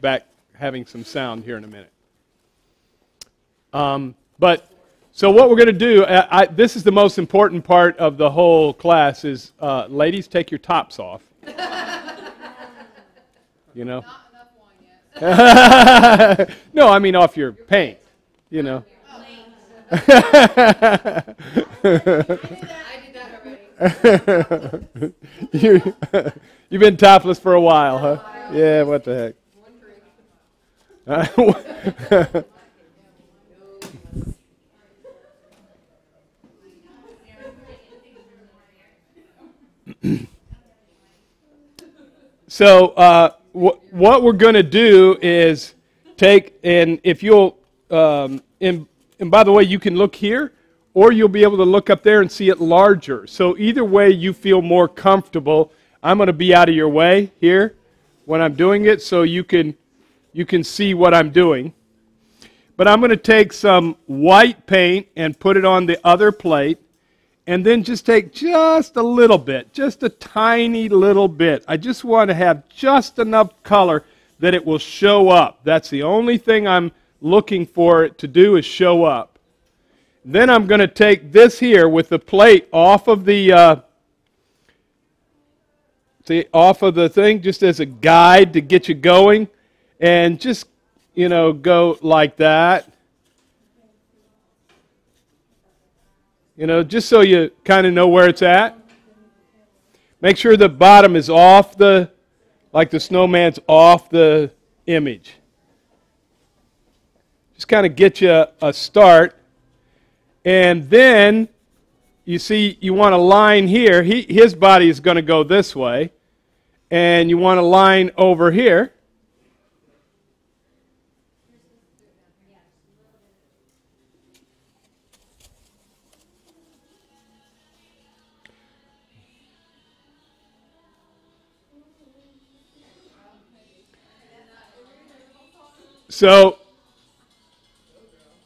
back having some sound here in a minute. Um, but so what we're going to do, I, I, this is the most important part of the whole class is, uh, ladies, take your tops off. you know? no, I mean off your paint, you know. you, you've been topless for a while, huh? Yeah, what the heck? so uh, wh- what we're going to do is take and if you'll um, and, and by the way you can look here or you'll be able to look up there and see it larger. So either way you feel more comfortable. I'm going to be out of your way here when i'm doing it so you can you can see what i'm doing but i'm going to take some white paint and put it on the other plate and then just take just a little bit, just a tiny little bit. I just want to have just enough color that it will show up. That's the only thing I'm looking for it to do is show up. Then I'm going to take this here with the plate off of the uh, see, off of the thing just as a guide to get you going and just you know go like that You know, just so you kind of know where it's at. Make sure the bottom is off the, like the snowman's off the image. Just kind of get you a start. And then you see you want a line here. He, his body is going to go this way. And you want a line over here. So,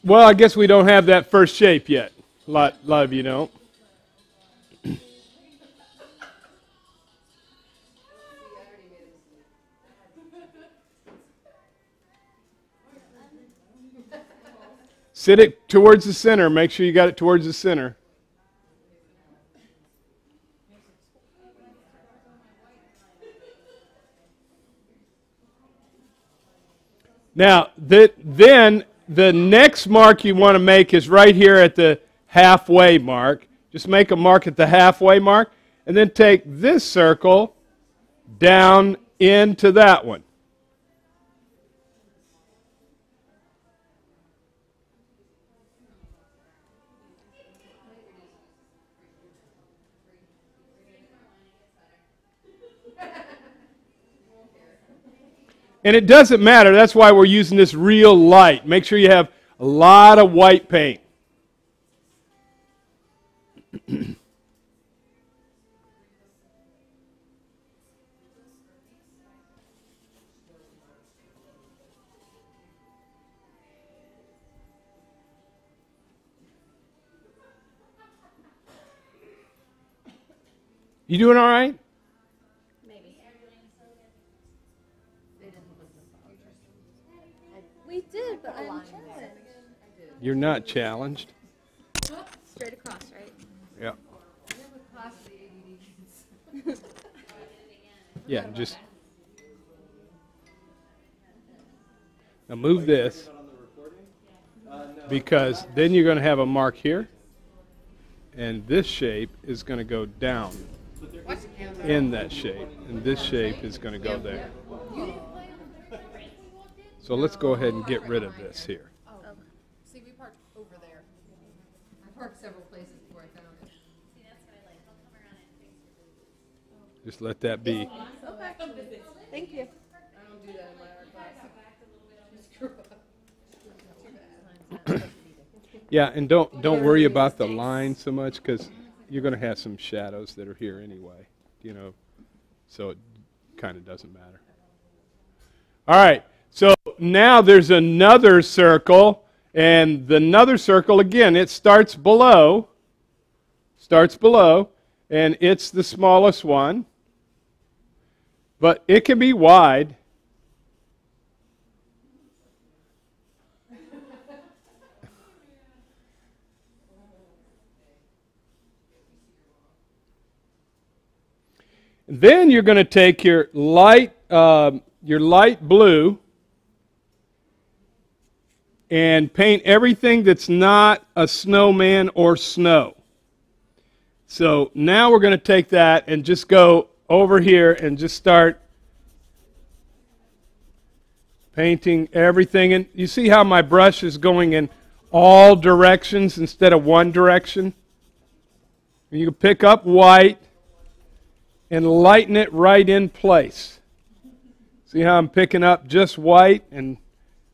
well, I guess we don't have that first shape yet. A lot, a lot of you don't. Sit it towards the center. Make sure you got it towards the center. Now, the, then the next mark you want to make is right here at the halfway mark. Just make a mark at the halfway mark, and then take this circle down into that one. And it doesn't matter. That's why we're using this real light. Make sure you have a lot of white paint. You doing all right? You're not challenged. Straight across, right? Yeah. yeah, just. Now move this because then you're going to have a mark here, and this shape is going to go down in that shape, and this shape is going to go there. So let's go ahead and get rid of this here. Oh, see, we parked over there. I parked several places before I found it. Just let that be. Thank you. I don't do that in my art class. Yeah, and don't don't worry about the line so much because you're going to have some shadows that are here anyway, you know. So it kind of doesn't matter. All right. So now there's another circle, and the another circle again, it starts below, starts below, and it's the smallest one. But it can be wide. then you're going to take your light, um, your light blue and paint everything that's not a snowman or snow. So now we're going to take that and just go over here and just start painting everything. And you see how my brush is going in all directions instead of one direction? You can pick up white and lighten it right in place. See how I'm picking up just white and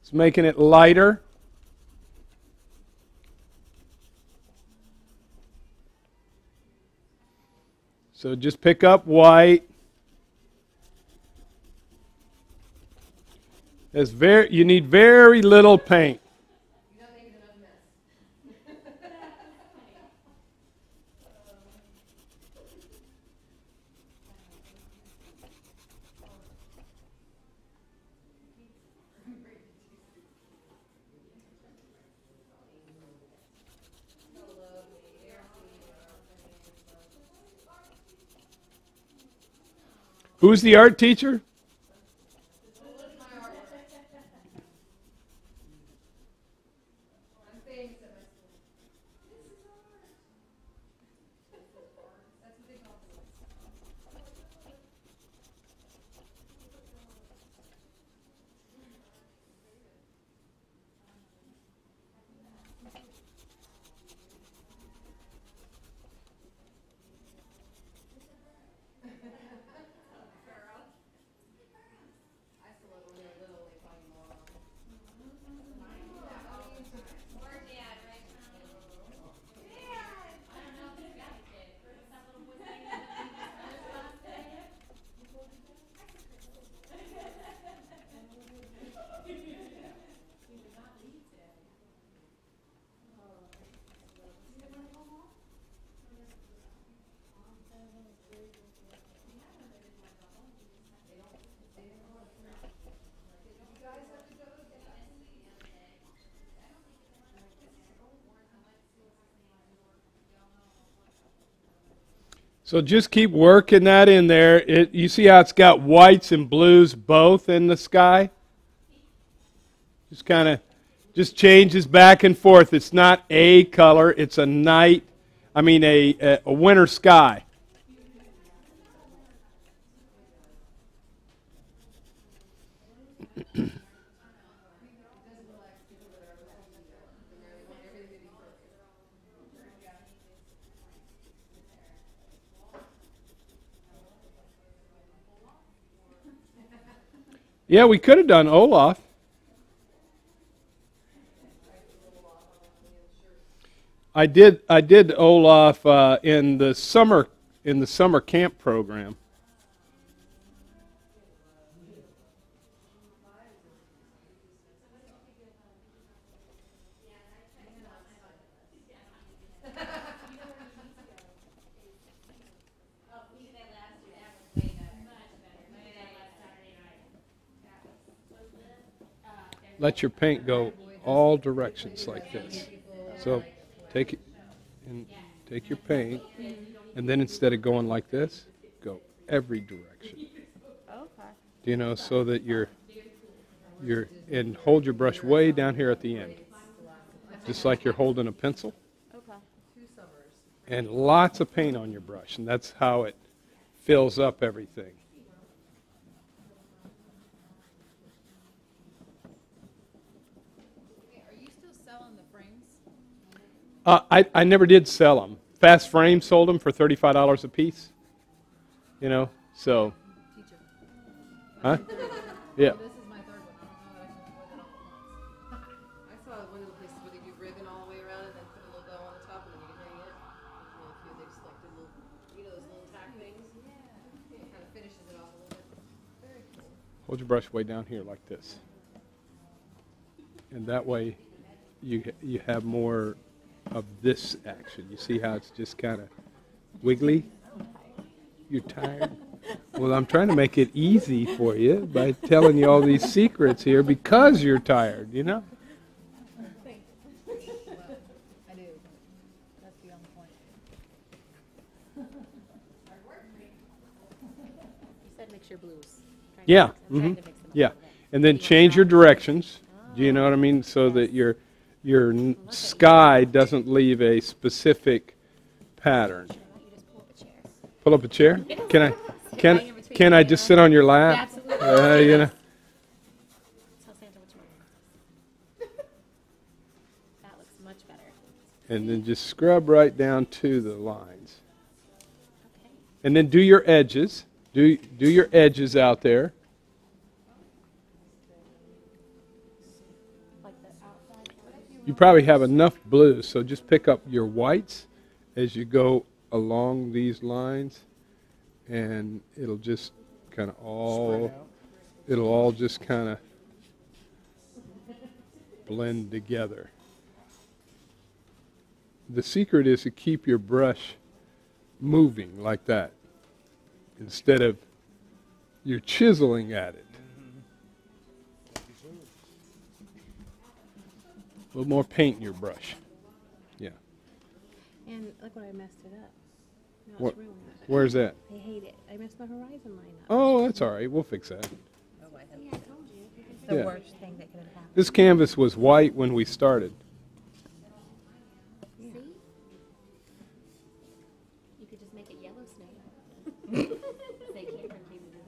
it's making it lighter? So just pick up white. There's very, you need very little paint. Who's the art teacher? So just keep working that in there. It, you see how it's got whites and blues both in the sky? Just kind of just changes back and forth. It's not a color, it's a night, I mean a, a, a winter sky. Yeah, we could have done Olaf. I did. I did Olaf uh, in the summer in the summer camp program. Let your paint go all directions like this. So take it and take your paint, and then instead of going like this, go every direction. Okay. You know, so that you're you're and hold your brush way down here at the end, just like you're holding a pencil, Okay. and lots of paint on your brush, and that's how it fills up everything. Hey, Are you still selling the frames? Uh, I, I never did sell them. Fast Frame sold them for thirty-five dollars a piece. You know, so, huh? Yeah. This is my third one. I don't know that I can afford that all at once. I saw one of the places where they do ribbon all the way around and then put a little bow on the top and then you can hang it. There's really few. They just like little, you know, those little tack things. Yeah. It kind of finishes it off a little bit. Very cool. Hold your brush way down here like this. And that way you, you have more of this action. You see how it's just kind of wiggly? You're tired? Well, I'm trying to make it easy for you by telling you all these secrets here because you're tired, you know? I do. That's beyond the point. Yeah. hmm Yeah. Yeah. And then change your directions. Do you know what I mean? So that your your sky doesn't leave a specific pattern. Pull up a chair. Can I? Can can I just sit on your lap? Absolutely. Uh, you know. Tell Santa what you want. That looks much better. And then just scrub right down to the lines. Okay. And then do your edges. Do do your edges out there. You probably have enough blue, so just pick up your whites as you go along these lines, and it'll just kind of all, it'll all just kind of blend together. The secret is to keep your brush moving like that instead of you're chiseling at it. A little more paint in your brush. Yeah. And look what I messed it up. Now What- it's ruined. Where's that? I hate it. I messed my horizon line up. Oh, that's all right. We'll fix that. Yeah, I told you. The the Yeah. worst thing that could have happened. This canvas was white when we started. See? You could just make it yellow snow. Say Cameron came to do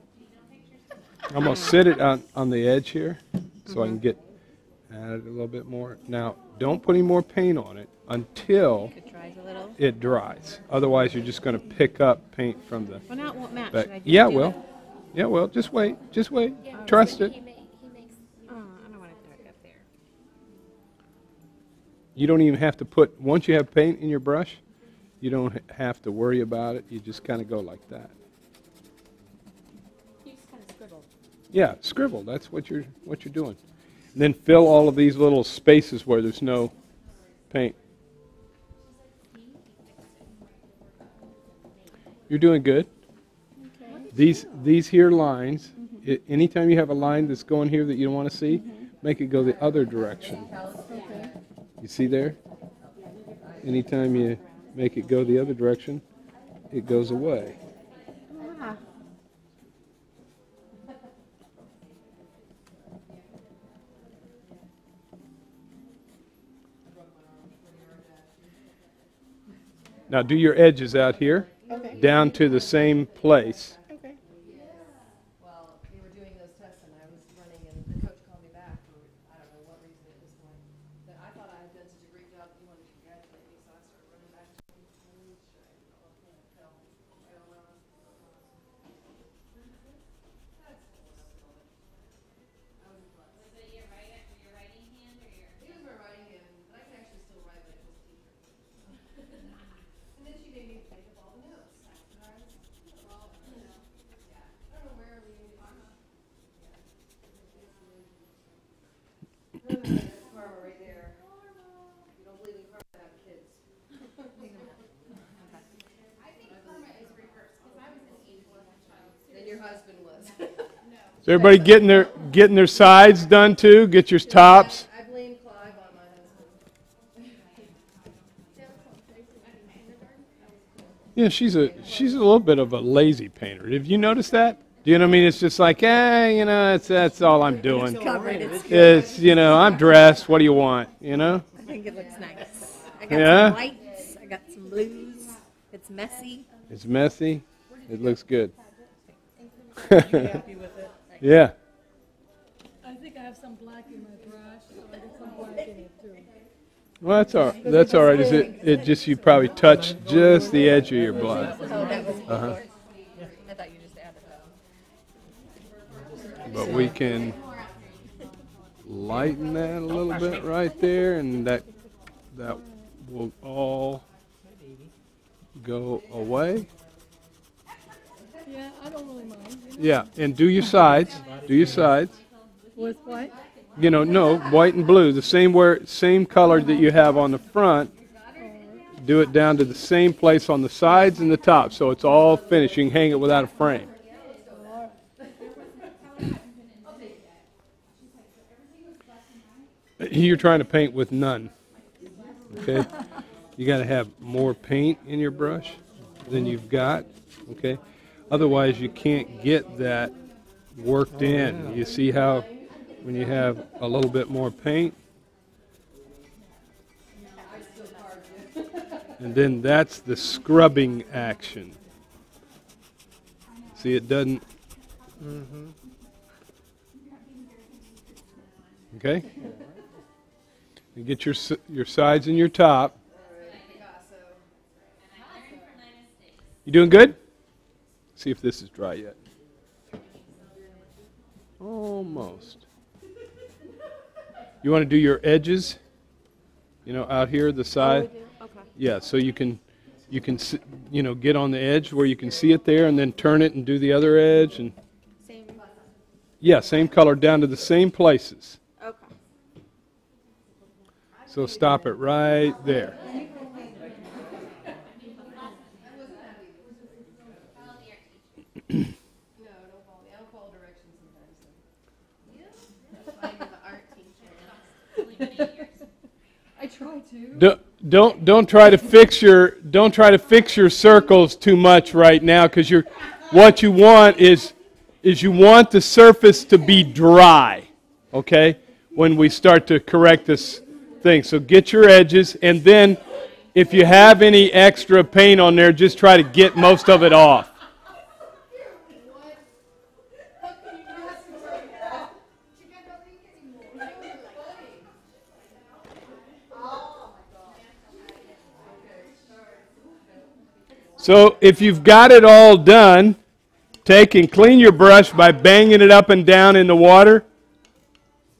it. I'm gonna sit it on, on the edge here so I can mm-hmm. get at it a little bit more. Now, don't put any more paint on it until It dries it dries. Otherwise, you're just gonna pick up paint from the Well, now it won't match. back. I Yeah, do well, it? yeah, well, just wait, just wait. Trust it. Oh, I don't want to do it up there. You don't even have to put. Once you have paint in your brush, you don't have to worry about it. You just kind of go like that. You just kind of scribble. Yeah, scribble. That's what you're what you're doing. And then fill all of these little spaces where there's no paint. You're doing good. These these here lines. i anytime you have a line that's going here that you don't want to see, mm-hmm. make it go the other direction. You see there? Anytime you make it go the other direction, it goes away. Now do your edges out here, down to the same place. Well, they were doing those tests and I was running and the coach called me back for, I don't know what reason at this point. That I thought I had done such a great job, he wanted to congratulate me, so I started running back to him. and sure I did all of it, fell, fell around. He was my writing hand, but I can actually still write like this teacher. And then she made me make up all the notes. And I was, well, you know, yeah, I don't know where we even are. Karma right there. If you don't believe in karma, have kids. Then your husband was. Is everybody getting their getting their sides done too? Get your tops. I blame Clive on my husband. Yeah, she's a she's a little bit of a lazy painter. Have you noticed that? Do you know what I mean? It's just like, eh, you know, it's that's all I'm doing. It's you know, I'm dressed. What do you want? You know? I think it looks nice. I got Yeah? some whites. I got some blues. It's messy. It's messy. It looks good. happy. Yeah. I think I have some black in my brush, so I got some black in it too. Well, that's all. That's all right. Is it? It just you probably touched just the edge of your blood. Oh, that was before. Uh-huh. I thought you just added that. But we can lighten that a little bit right there, and that that will all go away. Yeah, I don't really mind. you know. Yeah, and do your sides. Do your sides. With white? You know, no, white and blue, the same where same color that you have on the front. Do it down to the same place on the sides and the top, so it's all finished. You can hang it without a frame. You're trying to paint with none. Okay? You got to have more paint in your brush than you've got. Okay? Otherwise, you can't get that worked in. You see how when you have a little bit more paint? And then that's the scrubbing action. See, it doesn't. Okay? And get your, your sides and your top. You doing good? See if this is dry yet. Almost. You want to do your edges? You know, out here, the side? Okay. Yeah, so you can, you can, you know, get on the edge where you can see it there and then turn it and do the other edge and, Same. yeah, same color down to the same places. Okay. So stop it right there. No, don't follow me. I don't follow directions sometimes. I try to. Don't, don't, don't try to fix your, don't try to fix your circles too much right now because you're, what you want is, is you want the surface to be dry, okay? When we start to correct this thing. So get your edges and then if you have any extra paint on there, just try to get most of it off. So if you've got it all done, take and clean your brush by banging it up and down in the water.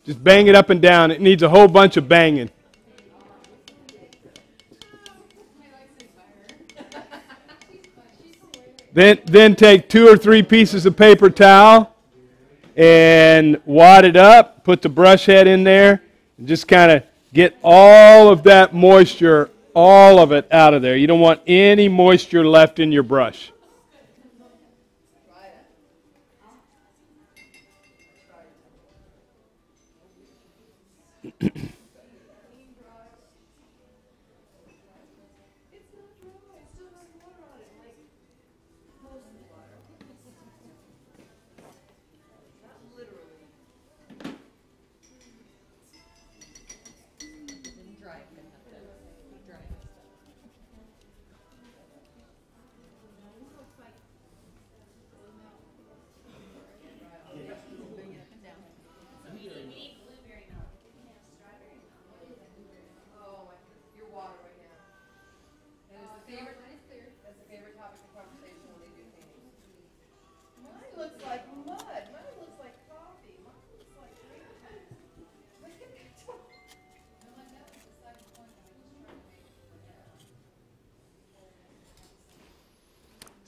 Just bang it up and down. It needs a whole bunch of banging. Then, then take two or three pieces of paper towel and wad it up. Put the brush head in there and just kind of get all of that moisture, all of it out of there. You don't want any moisture left in your brush.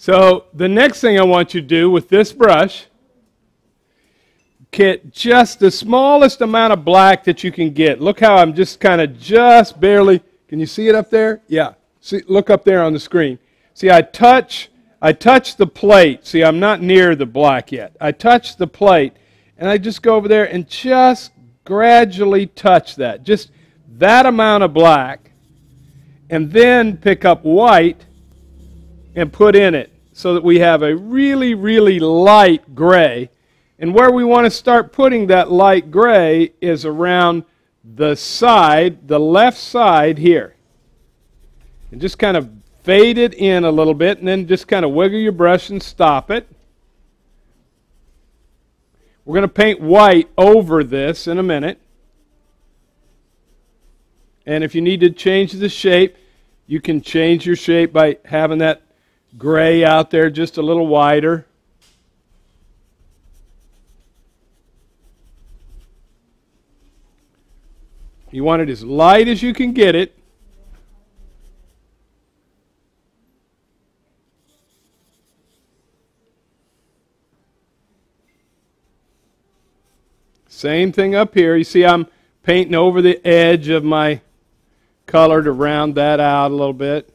So the next thing I want you to do with this brush, get just the smallest amount of black that you can get. Look how I'm just kind of just barely. Can you see it up there? Yeah. See, look up there on the screen. See, I touch, I touch the plate. See, I'm not near the black yet. I touch the plate, and I just go over there and just gradually touch that, just that amount of black, and then pick up white and put in it so that we have a really, really light gray. And where we want to start putting that light gray is around the side, the left side here. And just kind of fade it in a little bit and then just kind of wiggle your brush and stop it. We're going to paint white over this in a minute. And if you need to change the shape, you can change your shape by having that gray out there just a little wider. You want it as light as you can get it. Same thing up here. You see, I'm painting over the edge of my color to round that out a little bit,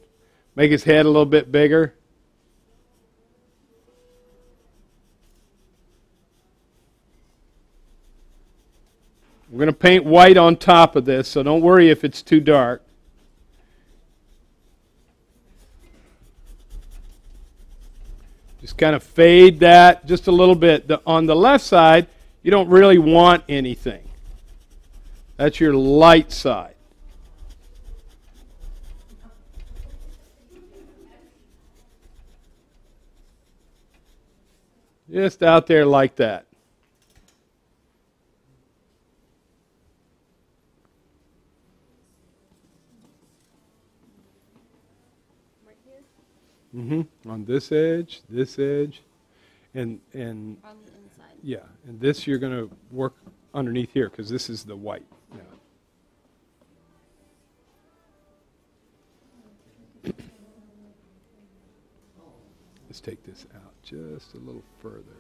make his head a little bit bigger. We're going to paint white on top of this, so don't worry if it's too dark. Just kind of fade that just a little bit. The, on the left side, you don't really want anything. That's your light side. Just out there like that. Hmm On this edge, this edge, and and on the inside. yeah, and this you're going to work underneath here because this is the white. Yeah. Let's take this out just a little further.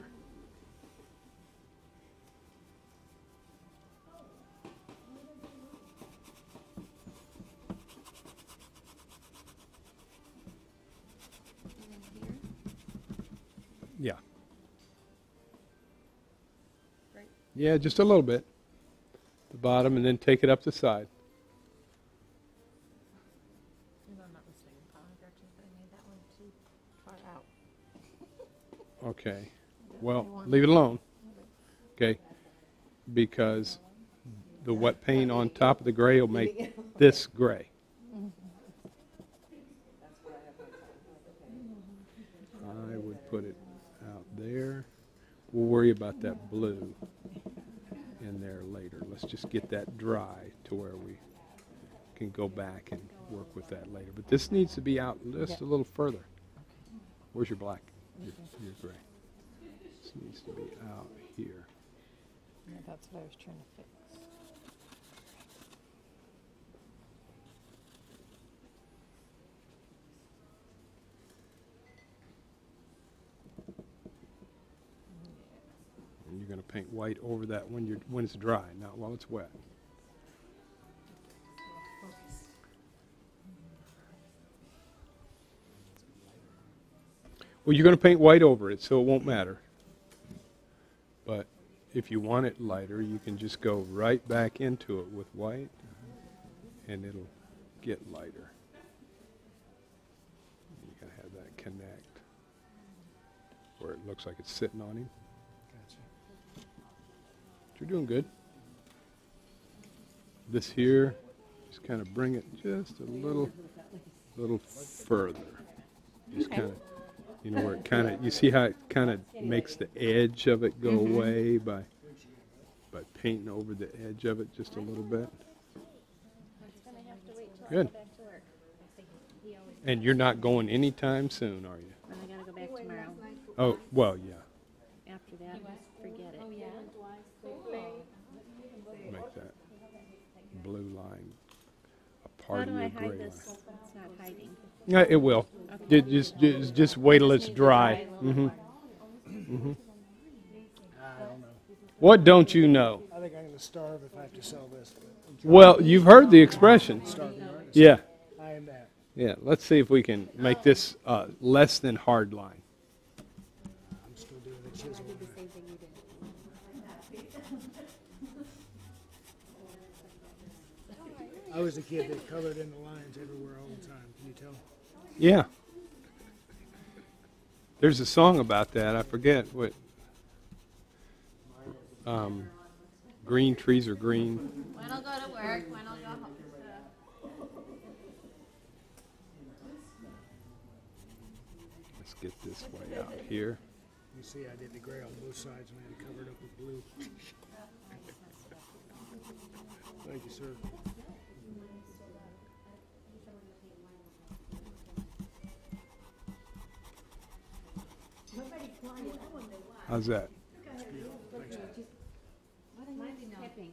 Yeah, just a little bit. The bottom, and then take it up the side. If I'm not mistaken, apologize, but I made that one too far out. Okay. Well, leave it alone. Okay. Because the wet paint on top of the gray will make this gray. I would put it out there. We'll worry about that blue in there later. Let's just get that dry to where we can go back and work with that later. But this needs to be out just a little further. Where's your black? Your, your gray. This needs to be out here. Yeah, that's what I was trying to fix. And you're going to paint white over that when you're when it's dry, not while it's wet. Well, you're going to paint white over it, so it won't matter. But if you want it lighter, you can just go right back into it with white, and it'll get lighter. You to have that connect where it looks like it's sitting on him. You're doing good. This here, just kind of bring it just a little, little further. Just kind of, you know, where it kind of, you see how it kind of makes the edge of it go mm-hmm. away by, by painting over the edge of it just a little bit. I'm gonna have to wait till I Good. go back to work. I think he always, And you're not going anytime soon, are you? I gotta go back tomorrow. Oh, well, yeah. After that, forget it. Oh, yeah? Make that blue line a How part do of I your gray hide line. this? It's not hiding. Yeah, it will. Ju- Just, just, just wait till it's dry. hmm What don't you know? I think I'm gonna starve if I have to sell this. Well, you've heard the expression. Starving artist. Yeah, I am that. yeah. Let's see if we can make this uh, less than hard line. I'm still doing the chisel. I was a kid that colored in the lines everywhere all the time. Can you tell? Yeah. There's a song about that. I forget what. Um, green trees are green. When I'll go to work, when I'll go home. Let's get this way out here. You see, I did the gray on both sides and I had to cover it up with blue. Thank you, sir. How's that? Tipping.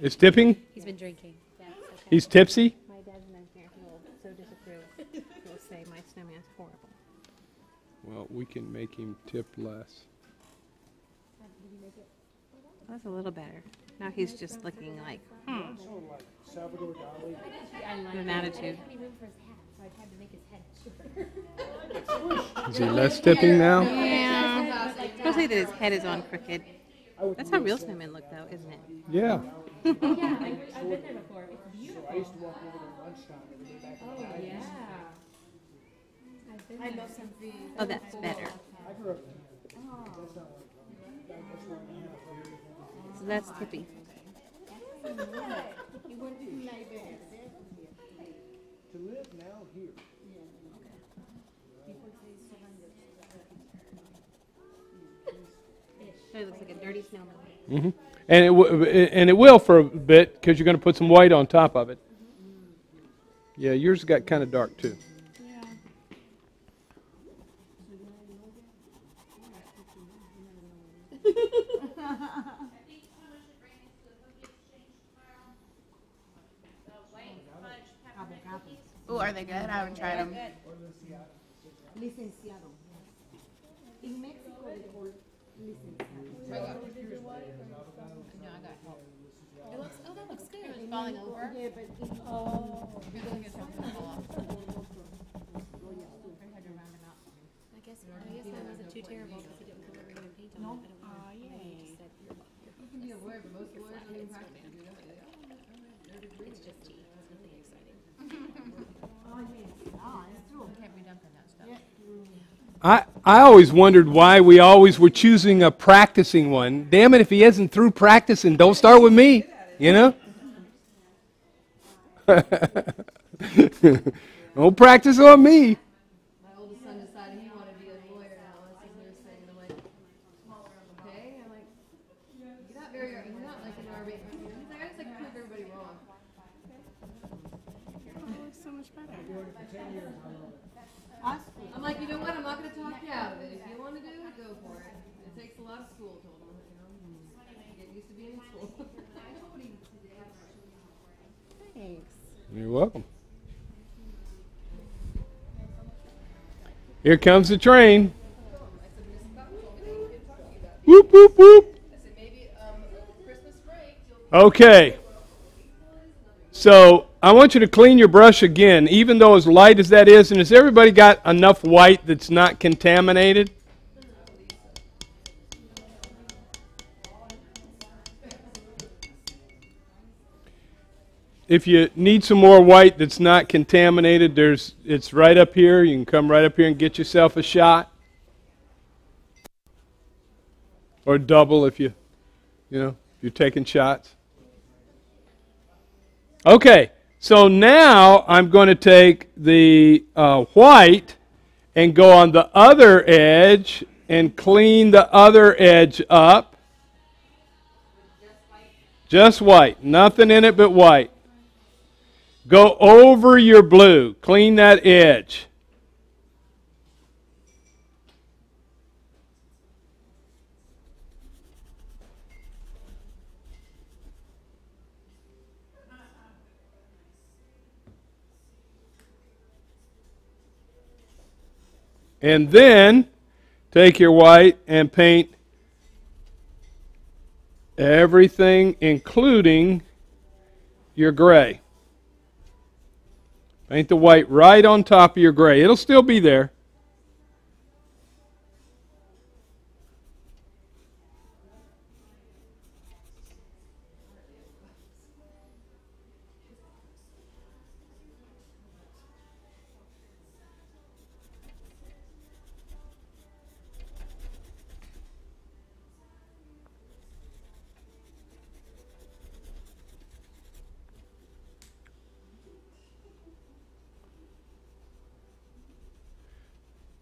It's tipping. He's been drinking. That's okay. He's tipsy. My dad's an engineer. He will so disapprove. He will say my snowman's horrible. Well, we can make him tip less. That's a little better. Now he's just looking like, hmm, Salvador Dali. with an attitude. Is he less tipping now? Yeah. Especially that his head is on crooked. That's how real snowmen look, though, isn't it? Yeah. So I used to walk over there lunchtime every day back in the. Oh, oh that's better. I grew up there. That's not like, that's where my house is. So that's Tippy. To live now here. So it looks like a dirty snowman. hmm And it w- and it will for a bit because you're going to put some white on top of it. Yeah, yours got kind of dark too. Oh, are they good? I haven't tried them. Licenciado. In Mexico, they call licenciado. It looks, oh, that looks good. It was falling over. Yeah, but in, Oh. You're looking at something fall off. I guess, I guess that wasn't too terrible because it didn't come over and paint on it. I don't know. Maybe it just said, You can be a lawyer, but most lawyers don't even practice to do that. It's just tea. It's nothing exciting. oh, yes, ah, it's true. Can't be dumping that stuff. I, I always wondered why we always were choosing a practicing one. Damn it, if he isn't through practicing, don't start with me. You know? don't practice on me. My oldest son decided he wanted to be a lawyer now, and he's nurse thing, and I'm like, okay, I'm like, you're not very, you're not like an RV. He's like, I just like to prove everybody wrong. so much better. I'm like, you know what, I'm not gonna talk you out of it. If you wanna do it, go for it. It takes a lot of school, told him, you know, get used to being in school. Thanks. You're welcome. Here comes the train. Whoop, whoop, whoop. Okay. So I want you to clean your brush again, even though as light as that is. And has everybody got enough white that's not contaminated? If you need some more white that's not contaminated, there's it's right up here. You can come right up here and get yourself a shot. Or double if you you know, if you're taking shots. Okay, so now I'm going to take the uh, white and go on the other edge and clean the other edge up. Just white, nothing in it but white. Go over your blue, clean that edge. And then take your white and paint everything, including your gray. Paint the white right on top of your gray. It'll still be there.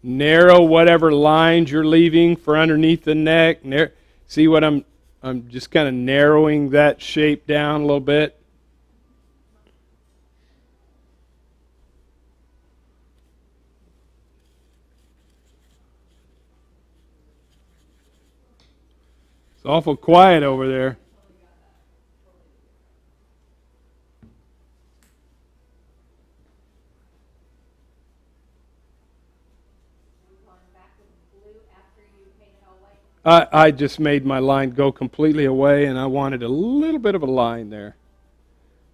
Narrow whatever lines you're leaving for underneath the neck. Nar- See what I'm I'm just kind of narrowing that shape down a little bit. It's awful quiet over there. I, I just made my line go completely away, and I wanted a little bit of a line there.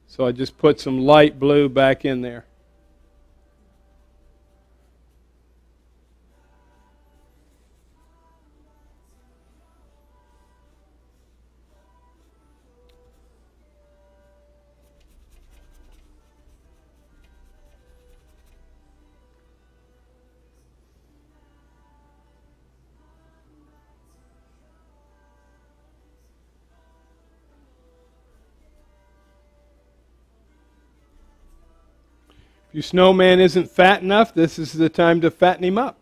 So I just put some light blue back in there. If your snowman isn't fat enough, this is the time to fatten him up.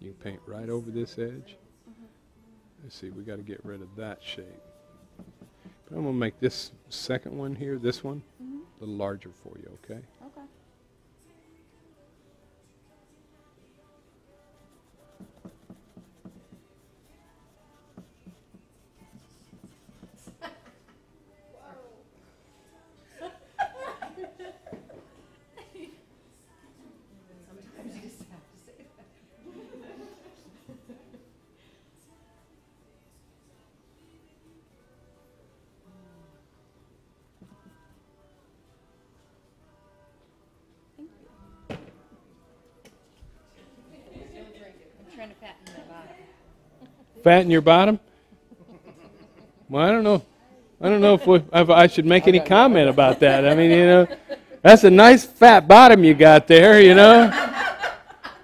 You paint right over this edge. Let's see, we got to get rid of that shape. But I'm going to make this second one here, this one, mm-hmm. a little larger for you, okay? Fatten your bottom? Well, I don't know. I don't know if, we, if I should make any comment about that. I mean, you know, that's a nice fat bottom you got there, you know?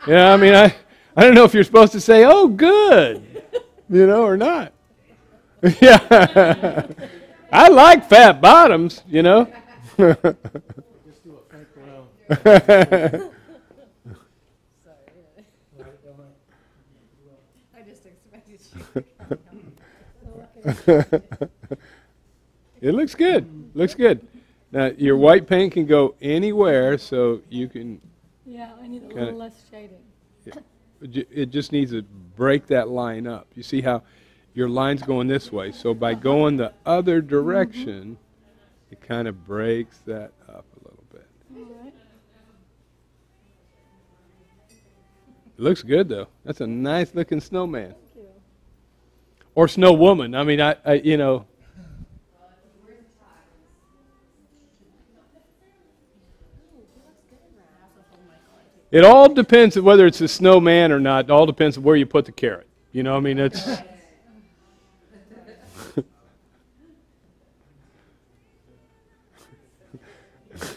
Yeah, I mean, I, I don't know if you're supposed to say, oh, good, you know, or not. yeah. I like fat bottoms, you know? Just do a fake round. Right, don't I? I just expected you. it looks good. Looks good. Now, your white paint can go anywhere, so you can Yeah, I need a little less shading. It It just needs to break that line up. You see how your line's going this way. So by going the other mm-hmm. direction, it kind of breaks that up a little bit. Right. It looks good though. That's a nice looking snowman Thank you. or snow woman. I mean, I, I you know, it all depends on whether it's a snowman or not. It all depends on where you put the carrot. You know, I mean, it's.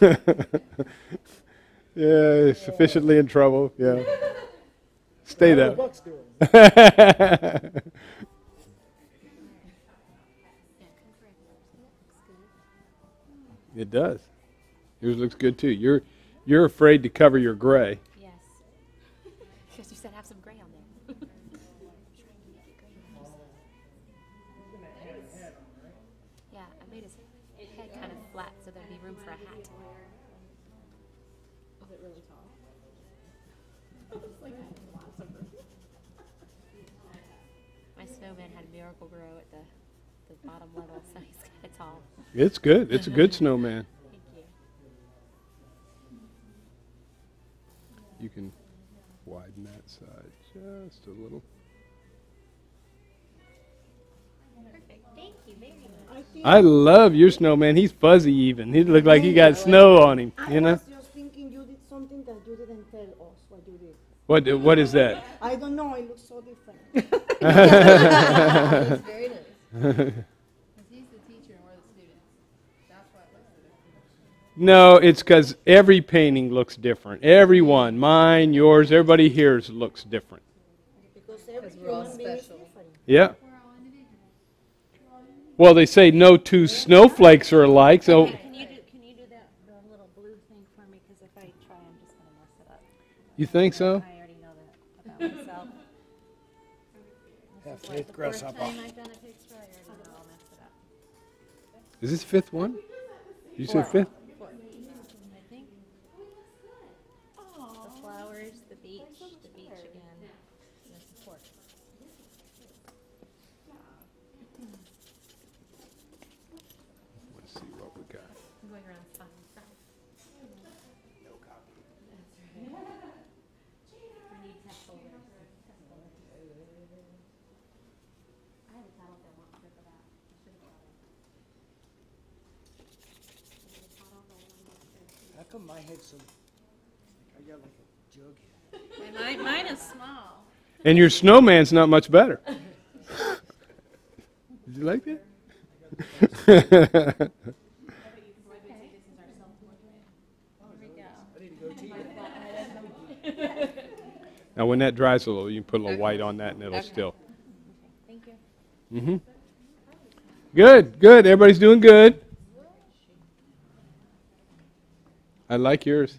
yeah, sufficiently in trouble. Yeah. Stay How It does. Yours looks good too. You're you're afraid to cover your gray. Yes. Because you said have some gray on there. I'm trying to make it gray nice. Yeah, I made his head kind of flat so there'd be room for a hat. To wear. Is it really tall? My snowman had a Miracle-Gro at the, the bottom level, so he's kind of tall. It's good. It's a good snowman. You. You can widen that side just a little. Perfect. Thank you very much. I love your snowman. He's fuzzy even. He looked like he got snow on him. You know was just thinking you did something that you didn't tell us what you did. what? What is that? I don't know. It looks so different. It's very nice. Because he's the teacher and we're the students. That's why it looks so different. No, it's because every painting looks different. Everyone, mine, yours, everybody here's looks different. because we're all human being is special. Yeah. Well, they say no two snowflakes are alike, so Can you do, can you do that, the little blue thing for me? Because if I try, I'm just gonna mess it up. you think so? I already know that about myself. Have This faith, the grasshopper. time I've done a picture, I already know I'll mess it up. Is this fifth one? You said fifth? Fourth, I think. The flowers, the beach, the beach again, and this is fourth. Let's see what we got. I'm going around fun. No copy. That's right. We need test folders. Test folders. I have a towel that I want to rip it out. I should have brought it. Is it hot off? I don't know. How come my head's so, I got like a jug head? And mine, mine is small. And your snowman's not much better. Did you like that? I need to go tea. now, when that dries a little, you can put a little white on that, and it'll Okay. still. Mm-hmm. Good, good. Everybody's doing good. I like yours.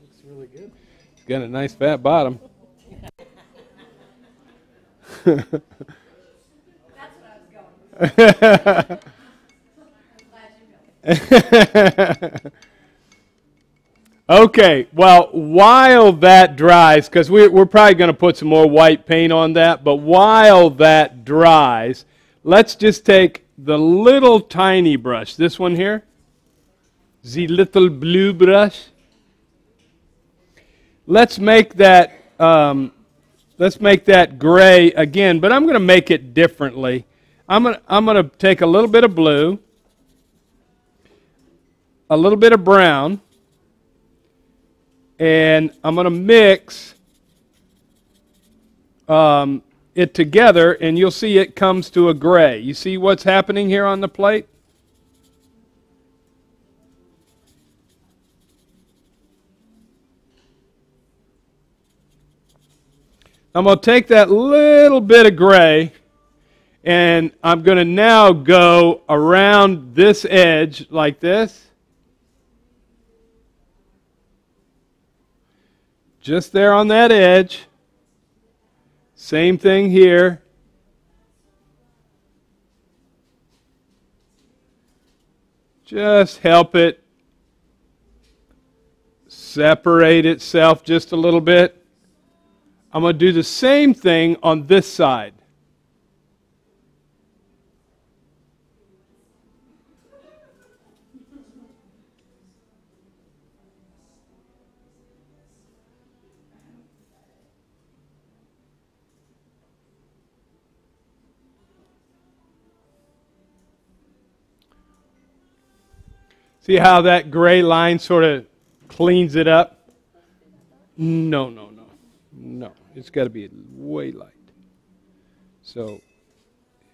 Looks really good. It's got a nice fat bottom. okay, well, while that dries, because we're, we're probably going to put some more white paint on that, but while that dries, let's just take the little tiny brush, this one here, the little blue brush. Let's make that um, let's make that gray again, but I'm going to make it differently. I'm going to, I'm going to take a little bit of blue, a little bit of brown, and I'm going to mix um, it together, and you'll see it comes to a gray. You see what's happening here on the plate? I'm going to take that little bit of gray and I'm going to now go around this edge like this. Just there on that edge. Same thing here. Just help it separate itself just a little bit. I'm going to do the same thing on this side. See how that gray line sort of cleans it up? No, no, no. No. It's got to be way light. So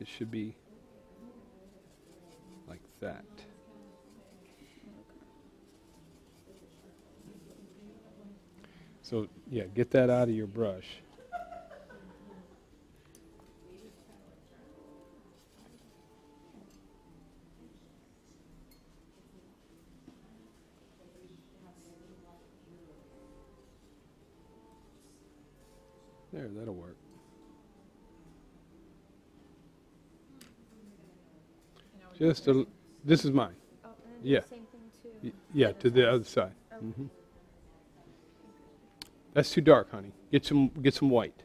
it should be like that. So, yeah, get that out of your brush. There, that'll work. Just a, this is mine. Oh, and Yeah. same thing too. Y- Yeah, to the other side. Mhm. That's too dark, honey. Get some, get some white.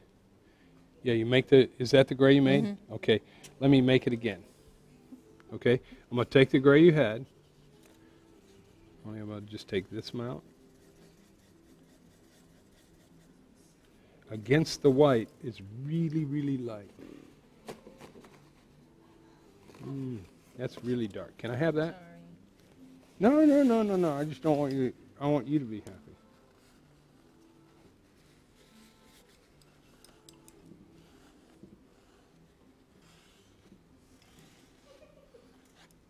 Yeah, you make the, is that the gray you made? Okay, let me make it again. Okay, I'm gonna take the gray you had. Only I'm gonna just take this amount. Against the white, it's really, really light. Mm, that's really dark. Can I have that? No, no, no, no, no. I just don't want you. I want you to be happy.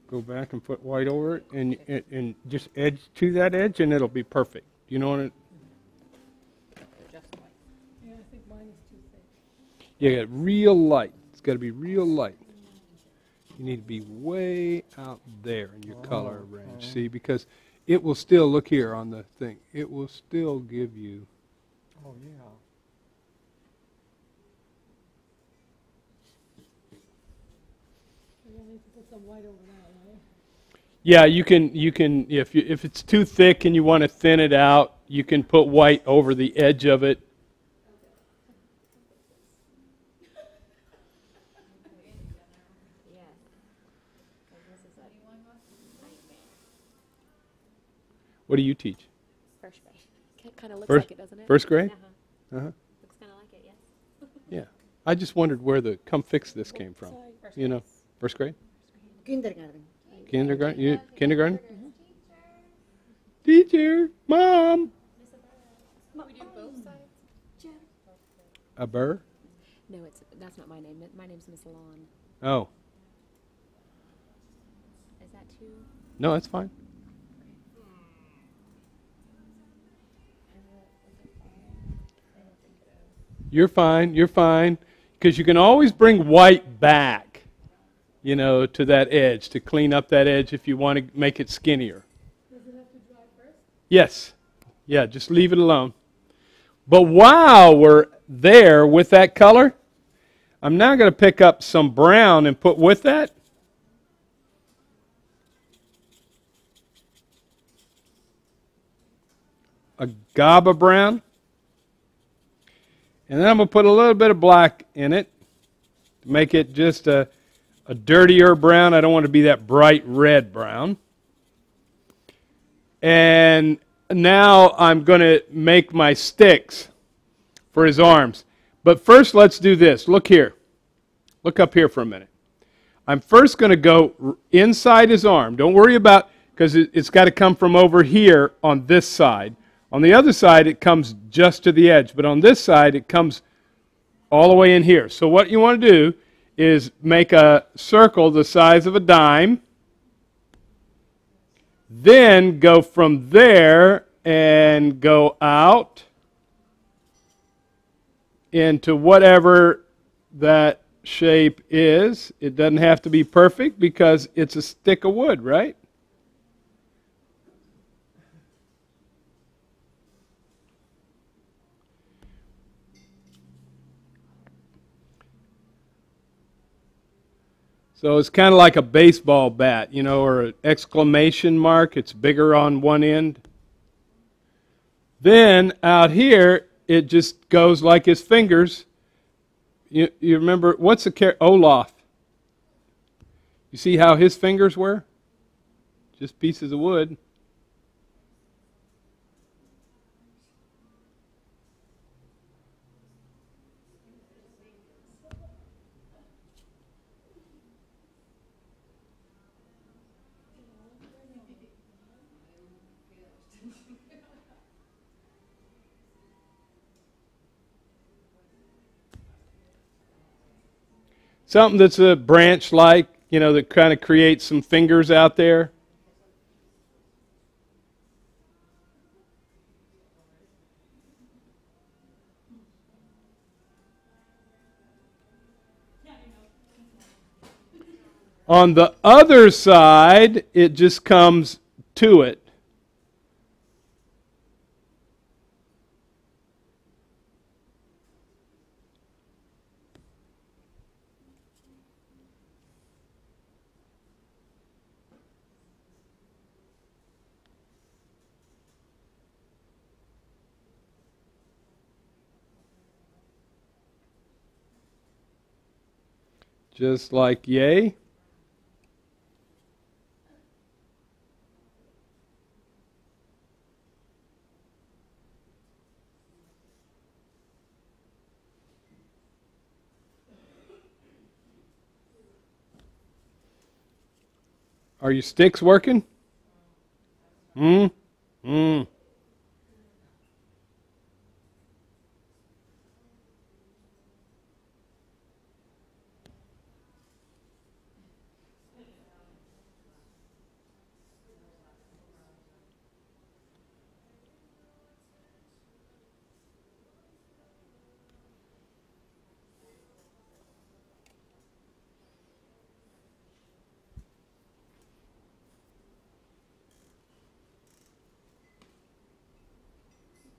Go back and put white over it, and and, and just edge to that edge, and it'll be perfect. You know what? You got real light. It's got to be real light. You need to be way out there in your color oh, range. See, because it will still look here on the thing. It will still give you. Oh, yeah. We're gonna need to put some white over that, right? Yeah, you can you can if you, if it's too thick and you want to thin it out, you can put white over the edge of it. Yes. 'Cause this is a nightmare. What do you teach? First grade. Kind of looks First- like it, doesn't it? First grade? Uh-huh. Uh-huh. Looks kind of like it, yes. Yeah. I just wondered where the come fix this came from. First You know, first grade, Kindergarten. kindergarten, you, kindergarten. Teacher, mom. We do both sides? A burr? No, it's that's not my name. My name's Miss Lawn. Oh, Is that too? no, that's fine. You're fine. You're fine. because you can always bring white back, you know, to that edge to clean up that edge if you want to make it skinnier. Does it have to dry first? Yes. Yeah, just leave it alone. But while we're there with that color, I'm now going to pick up some brown and put with that. A GABA brown. And then I'm going to put a little bit of black in it to make it just a, a dirtier brown. I don't want to be that bright red brown. And now I'm going to make my sticks for his arms. But first, let's do this. Look here. Look up here for a minute. I'm first going to go inside his arm. Don't worry about, because it, it's got to come from over here on this side. On the other side, it comes just to the edge. But on this side, it comes all the way in here. So what you want to do is make a circle the size of a dime. Then go from there and go out into whatever that shape is. It doesn't have to be perfect because it's a stick of wood, right? So it's kind of like a baseball bat, you know, or an exclamation mark. It's bigger on one end. Then out here, it just goes like his fingers. You, you remember, what's the car- Olaf? You see how his fingers were? Just pieces of wood. Something that's a branch like, you know, that kind of creates some fingers out there. On the other side, it just comes to it. Just like yay. Are your sticks working? Hmm? Hmm. Hmm? Make this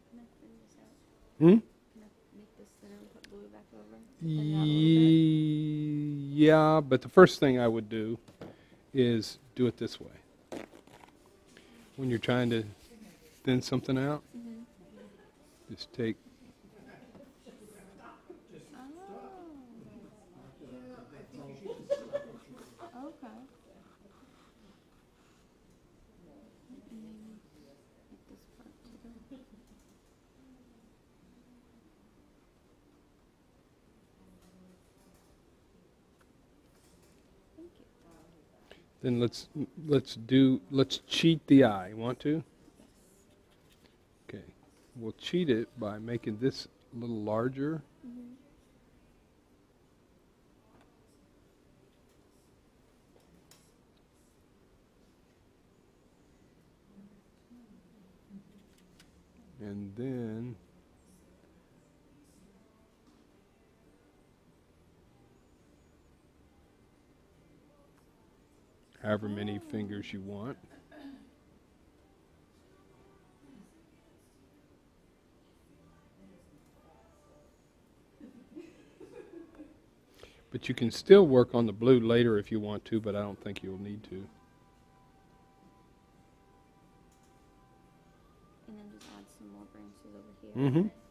thinner and put glue back over. Thin it out a little bit. Yeah, but the first thing I would do is do it this way. When you're trying to thin something out, mm-hmm. just take. Oh. Okay. And then make this part too. Thank you. Then let's let's do let's cheat the eye. Want to? Okay, we'll cheat it by making this a little larger. And then however many fingers you want. But you can still work on the blue later if you want to, but I don't think you'll need to. And then just add some more branches over here. Mm-hmm.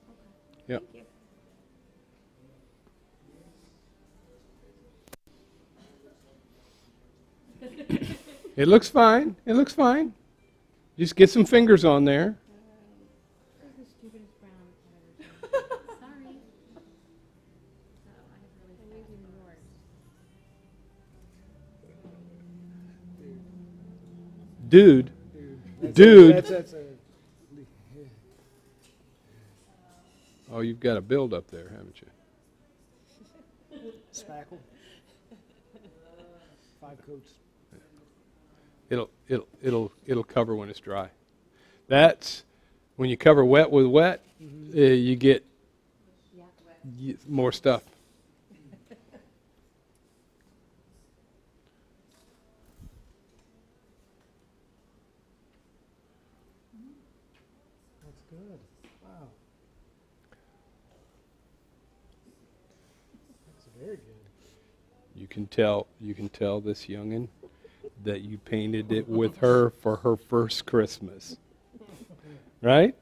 It looks fine. It looks fine. Just get some fingers on there. Where's the stupidest brown letters? Sorry. Oh, I have really I'm using yours. Dude, Dude. That's, that's a, oh, you've got a build up there, haven't you? spackle. Five coats. It'll it'll it'll it'll cover when it's dry. That's when you cover wet with wet, uh, you get y- more stuff. That's good. Wow. That's very good. You can tell you can tell this youngin that you painted it with her for her first Christmas. Right?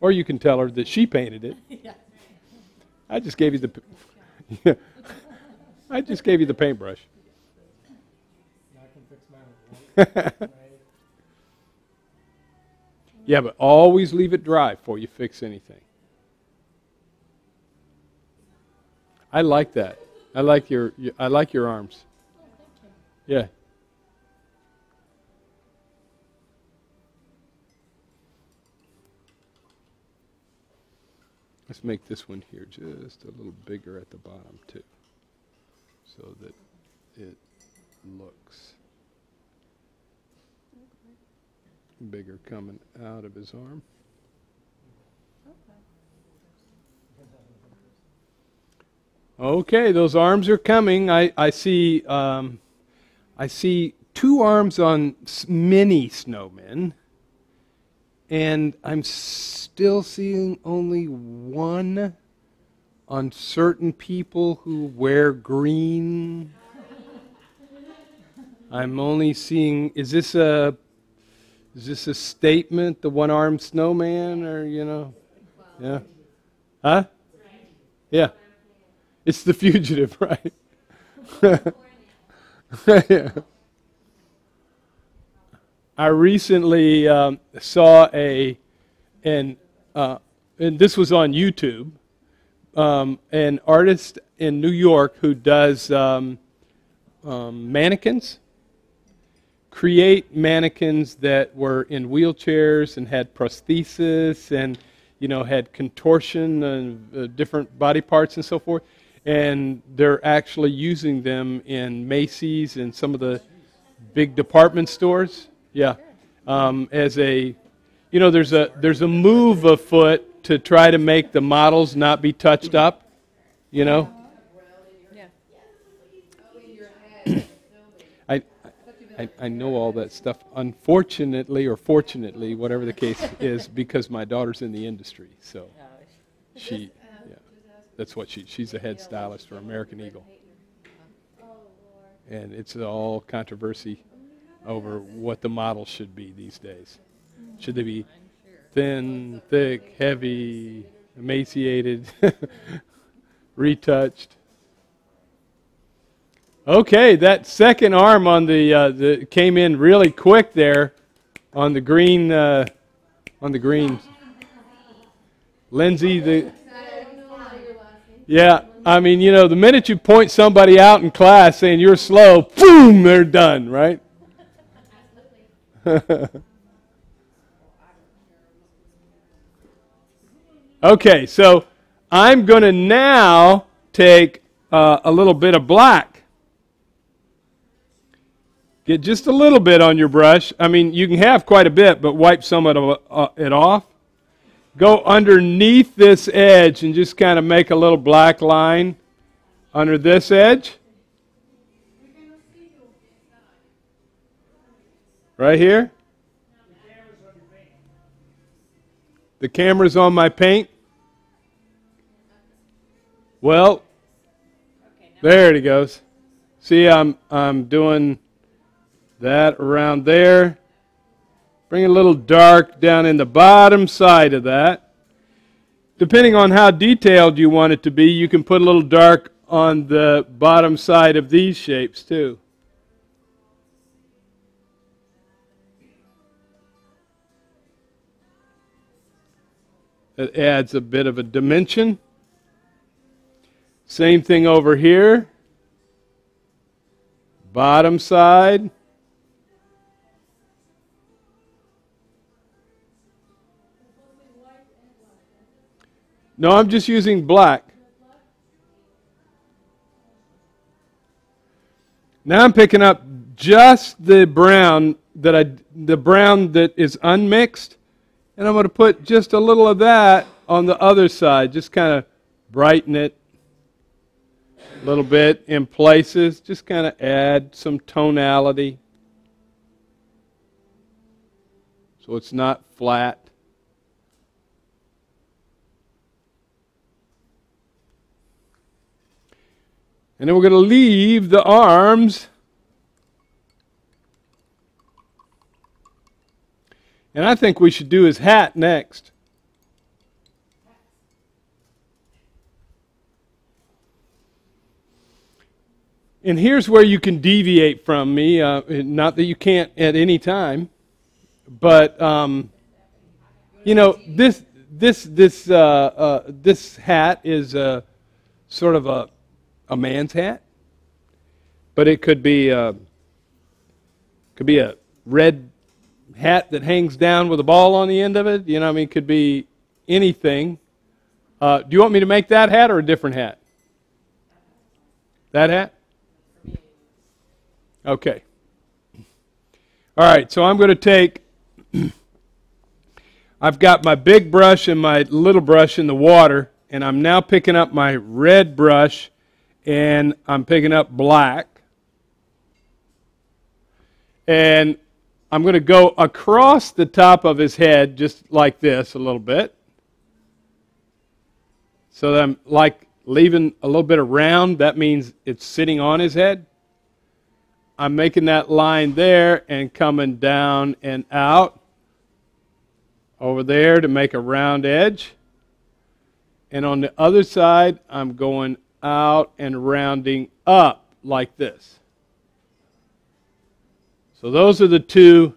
Or you can tell her that she painted it. I just gave you the. I just gave you the paintbrush. Yeah, but always leave it dry before you fix anything. I like that. I like your I like your arms. Yeah. Let's make this one here just a little bigger at the bottom too. So that it looks bigger coming out of his arm. Okay, those arms are coming. I, I see um, I see two arms on many snowmen, and I'm still seeing only one on certain people who wear green. I'm only seeing. Is this a is this a statement, the one-armed snowman, or you know? Yeah. Huh? Yeah. It's the fugitive, right? yeah. I recently um, saw a, and uh, and this was on YouTube, um, an artist in New York who does um, um, mannequins create mannequins that were in wheelchairs and had prosthesis and you know had contortion and uh, different body parts and so forth and they're actually using them in Macy's and some of the big department stores. Yeah. Um, as a you know there's a there's a move afoot to try to make the models not be touched up you know? I, I, I know all that stuff, unfortunately or fortunately, whatever the case is, because my daughter's in the industry. So she, yeah, that's what she, she's a head stylist for American Eagle. And it's all controversy over what the models should be these days. Should they be thin, thick, heavy, emaciated, retouched? Okay, that second arm on the, uh, the came in really quick there on the green uh, on the green. Lindsay, the yeah, I mean, you know, the minute you point somebody out in class saying you're slow, boom, they're done, right? okay, so I'm going to now take uh, a little bit of black. Get just a little bit on your brush. I mean, you can have quite a bit, but wipe some of uh, it off go underneath this edge and just kind of make a little black line under this edge. Right here? The camera's on my paint. Well, there it goes. See, I'm, I'm doing that around there. Bring a little dark down in the bottom side of that. Depending on how detailed you want it to be, you can put a little dark on the bottom side of these shapes too. It adds a bit of a dimension. Same thing over here. Bottom side. No, I'm just using black. Now I'm picking up just the brown that I the brown that is unmixed and I'm going to put just a little of that on the other side, just kind of brighten it a little bit in places, just kind of add some tonality so it's not flat. And then we're going to leave the arms. And I think we should do his hat next. And here's where you can deviate from me. Uh, not that you can't at any time, but um, you know this this this uh, uh, this hat is uh, sort of a a man's hat, but it could be a, could be a red hat that hangs down with a ball on the end of it. You know, I mean, could be anything. Uh, do you want me to make that hat or a different hat? That hat? Okay. All right, so I'm going to take, I've got my big brush and my little brush in the water, and I'm now picking up my red brush and I'm picking up black. And I'm going to go across the top of his head just like this a little bit. So that I'm like leaving a little bit of round. That means it's sitting on his head. I'm making that line there and coming down and out over there to make a round edge. And on the other side, I'm going out and rounding up like this. So those are the two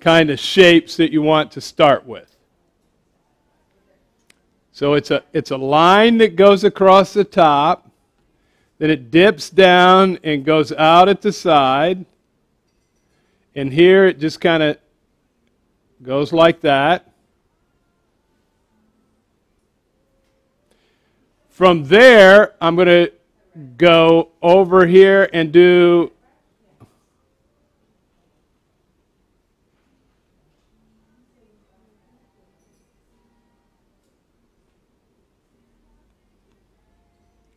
kind of shapes that you want to start with. So it's a, it's a line that goes across the top, then it dips down and goes out at the side, and here it just kind of goes like that. From there, I'm going to go over here and do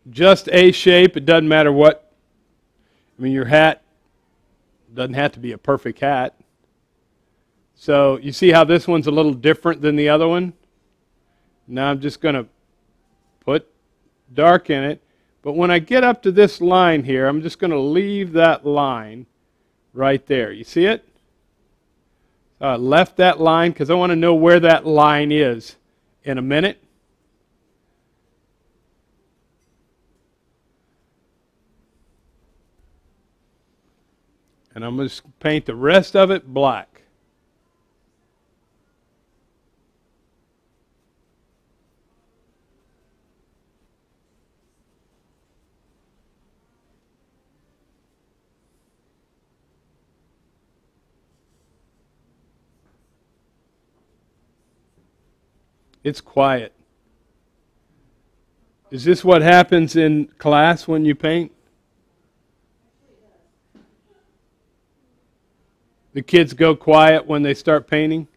just a shape. It doesn't matter what. I mean, your hat doesn't have to be a perfect hat. So you see how this one's a little different than the other one? Now I'm just going to put dark in it. But when I get up to this line here, I'm just going to leave that line right there. You see it? I left that line because I want to know where that line is in a minute. And I'm going to paint the rest of it black. It's quiet. Is this what happens in class when you paint? The kids go quiet when they start painting?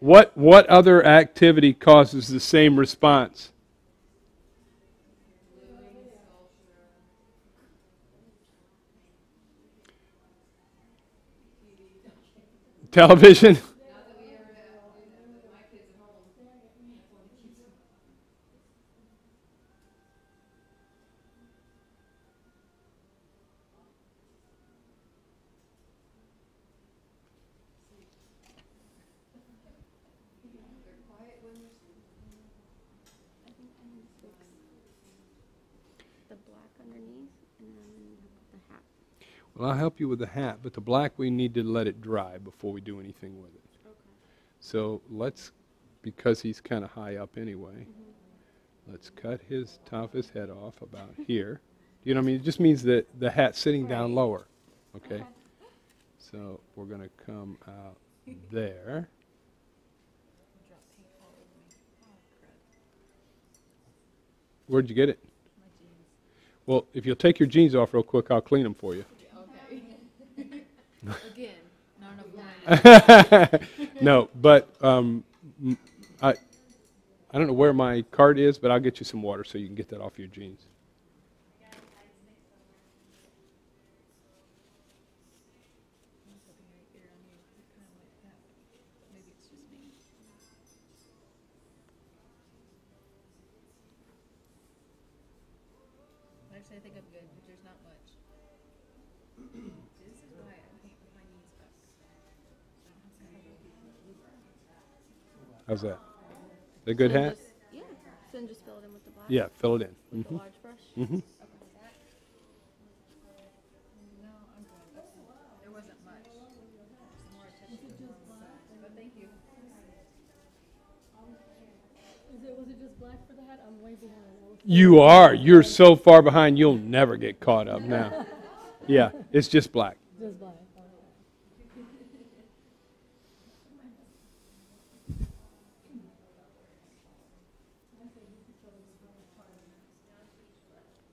What, what other activity causes the same response? Television? Not that we ever have, do that with my kids at home. That's one that keeps them. They're quiet when they're sleeping. I think I need to fix the black underneath and then put the hat. Well, I'll help you with the hat, but the black, we need to let it dry before we do anything with it. Okay. So let's, because he's kind of high up anyway, mm-hmm. let's cut his top of his head off about here. You know what I mean? It just means that the hat's sitting down lower. Okay? Okay. So we're going to come out there. Where'd you get it? Well, if you'll take your jeans off real quick, I'll clean them for you. Again, no, but um, I, I don't know where my card is, but I'll get you some water so you can get that off your jeans. How's that? Is that a good Then hat? just- Yeah, so then just fill it in with the black? Yeah, fill it in. With the hmm large brush? hmm No, I'm good. There wasn't much. More attention. But thank you. Is it, was it just black for the hat? I'm way behind. You are. You're so far behind, you'll never get caught up now. Yeah, it's just black. Just black, okay.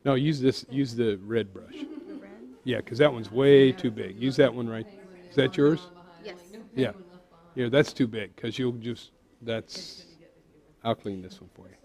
No, use this. Use the red brush. The red? Yeah, because that one's way too big. Use that one right. Is that yours? Yes. Yeah. Here, that's too big because you'll just. That's. I'll clean this one for you.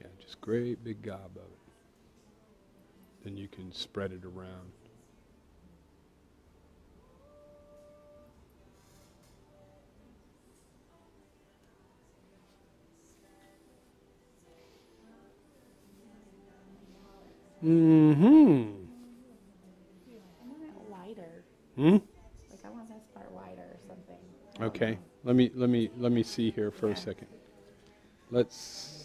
Yeah, just great big gob of it. Then you can spread it around. Mm-hmm. I want it wider. Hmm? Like I want this part wider or something. Okay. Let me let me let me see here for a second. Let's.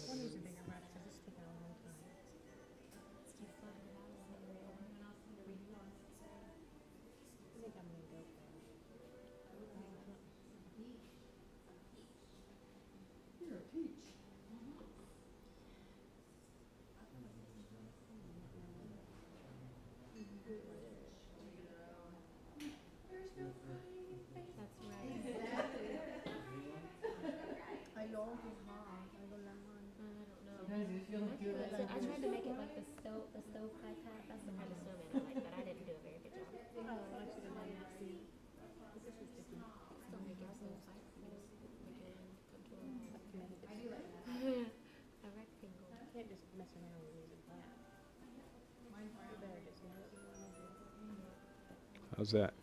How's that?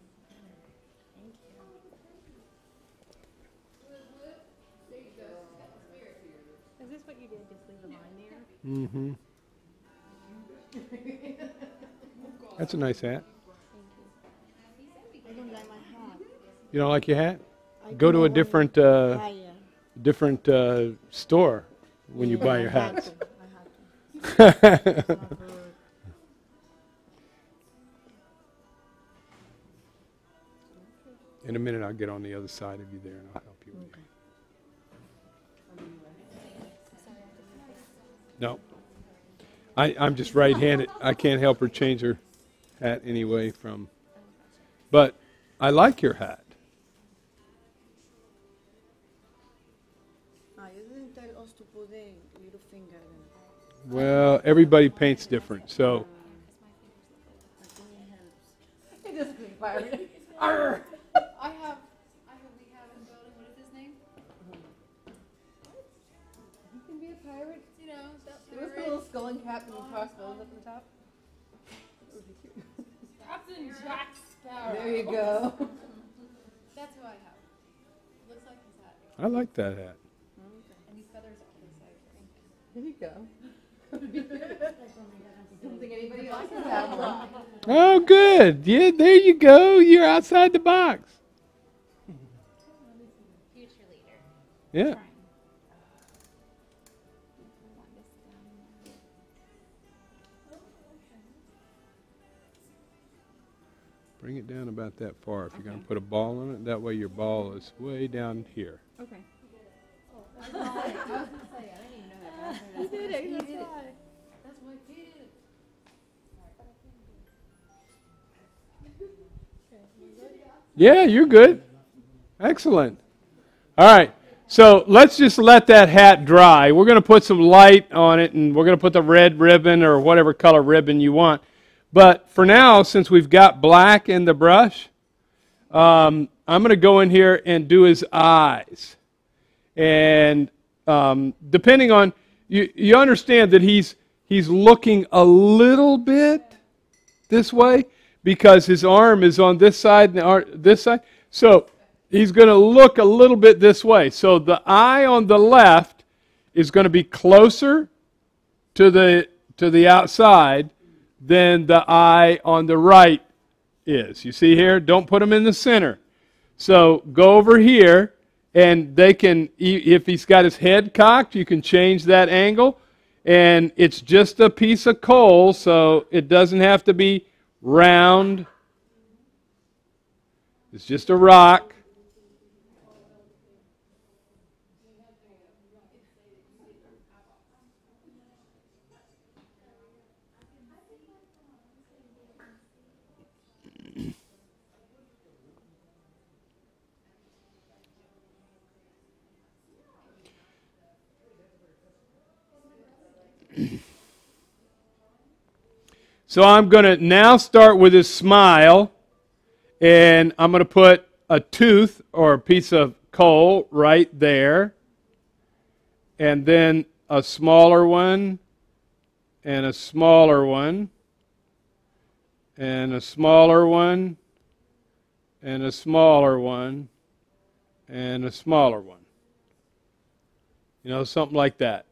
Thank you. Is this what you did? Just leave the line there? Mm-hmm. That's a nice hat. I don't like. You don't like your hat? Go to a different uh, different uh, store when you buy your hats. In a minute, I'll get on the other side of you there and I'll help you. with Okay. No. I, I'm just right-handed. I can't help her change her hat anyway from. But I like your hat. Ah, you didn't tell us to put the little finger in. Well, everybody paints different, so skull and cap and crossbones up the top. Captain Jack Sparrow. There you go. That's who I have. Looks like his hat. I like that hat. And these feathers on his side. There you go. Don't think anybody else has had one. Oh, good. Yeah, there you go. You're outside the box. Future leader. Yeah. Bring it down about that far if you're going to put a ball on it. That way your ball is way down here. Okay. I was gonna say, I didn't even know that. but I was You did it, He did it. That's why he did it. Yeah, you're good. Excellent. All right. So let's just let that hat dry. We're going to put some light on it and we're going to put the red ribbon or whatever color ribbon you want. But for now, since we've got black in the brush, um, I'm going to go in here and do his eyes. And um, depending on, you, you understand that he's, he's looking a little bit this way because his arm is on this side and this side. So he's going to look a little bit this way. So the eye on the left is going to be closer to the to the outside than the eye on the right is. You see here? Don't put them in the center. So go over here and they can if he's got his head cocked, you can change that angle and it's just a piece of coal so it doesn't have to be round. It's just a rock. So I'm going to now start with his smile, and I'm going to put a tooth or a piece of coal right there, and then a smaller one, and a smaller one, and a smaller one, and a smaller one, and a smaller one. You know, something like that.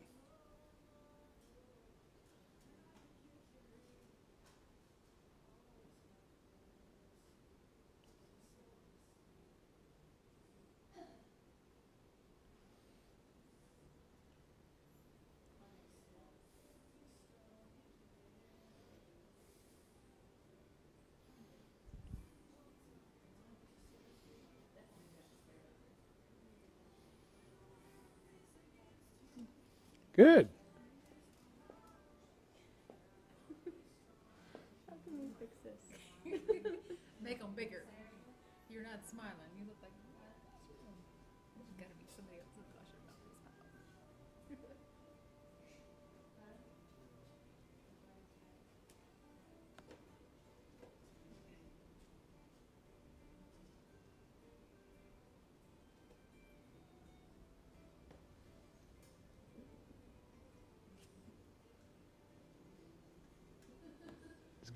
Good.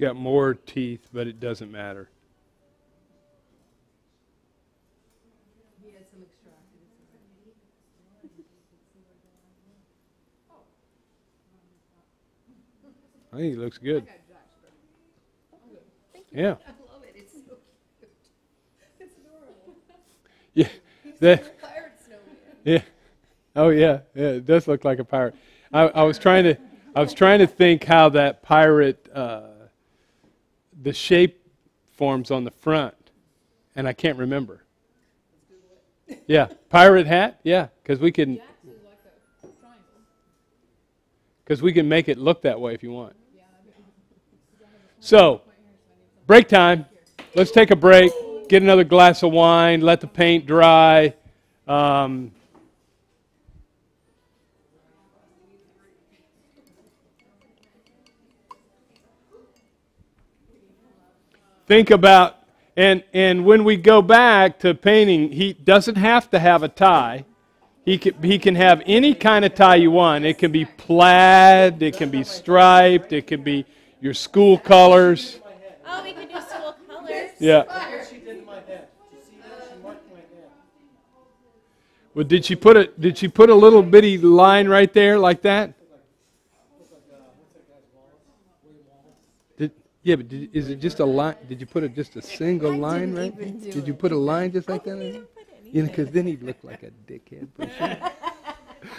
Got more teeth, but it doesn't matter. He had some extracted. I think it looks good. I got Josh, but Yeah. I love it. It's so cute. It's adorable. Yeah. That- like a pirate snowman. Yeah. Oh yeah. Yeah. It does look like a pirate. I, I was trying to I was trying to think how that pirate uh, the shape forms on the front, and I can't remember. Yeah, pirate hat. Yeah, because we can Jack's is like a triangle. because we can make it look that way if you want. So, break time. Let's take a break. Get another glass of wine. Let the paint dry. Um, think about And and when we go back to painting, he doesn't have to have a tie. He can, he can have any kind of tie you want. It can be plaid, it can be striped, it can be your school colors. Oh, we could do school colors. Yeah. What she did to my head. Did you see that? She marked my head. Well, did she put a did she put a little bitty line right there like that? Looks like, uh, what's that guy's Wallace? William Wallace. Did, yeah, but did, is it just a line? Did you put a, just a single line right? there? Did you put a line just like that? in there? You know, because then he'd look like a dickhead. sure.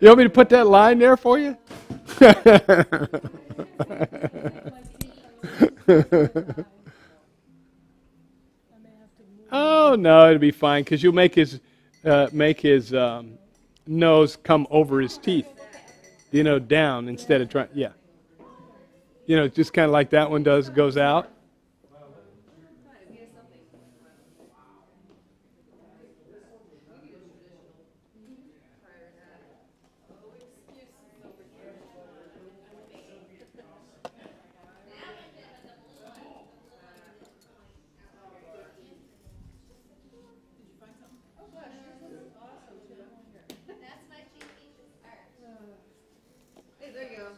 you want me to put that line there for you? oh no, it'll be fine because you'll make his uh, make his um, nose come over his teeth. You know, down instead of trying. Yeah. You know, just kind of like that one does, goes out. Hey, there you go.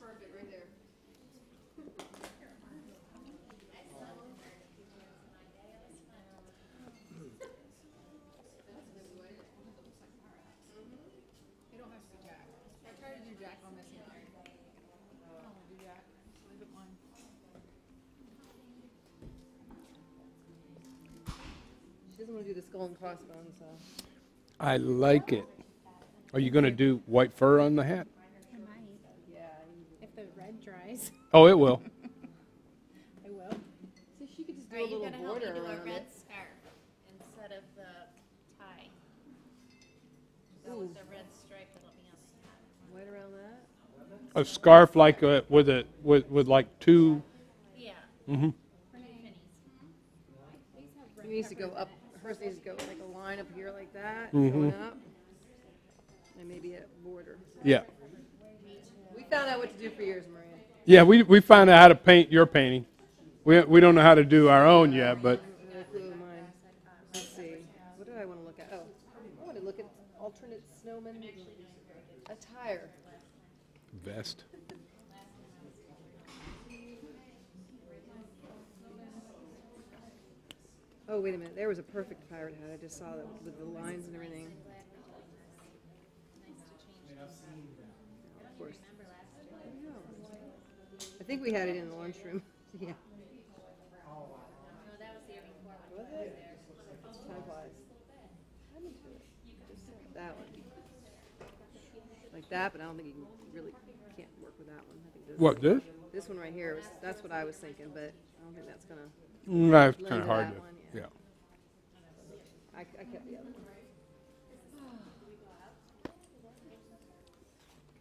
Perfect, right there. You don't have to do Jack. I try to do Jack on this one. I don't wanna do Jack. Leave it one. She doesn't wanna do the skull and crossbones, so. I like it. Are you going to do white fur on the hat? I might, Yeah. if the red dries. Oh, it will. I will. So she could just do Are a little gonna help me border do a red it. scarf instead of the tie? Go with the red stripe that'll be on the hat. Right around that. A scarf like a, with a with with like two. Yeah. hmm For new pennies. These have It needs to go up, hers needs to go like a line up here like that, Mhm. going up. And maybe a border. Yeah. We found out what to do for years, Maria. Yeah, we we found out how to paint your painting. We we don't know how to do our own yet, but No clue of mine. Let's see. What did I want to look at? Oh, I want to look at alternate snowman attire. vest. Oh, wait a minute. There was a perfect pirate hat. I just saw that with the lines and everything. Of course. I think we had it in the lunchroom. yeah. That was the year before. Was it? Time flies. How did you do it? Just That one. Like that, but I don't think you can really can't work with that one. I think this, What this? this one right here was that's what I was thinking, but I don't think that's gonna. Mm, That's kind of hard Yeah. I, I kept the other one.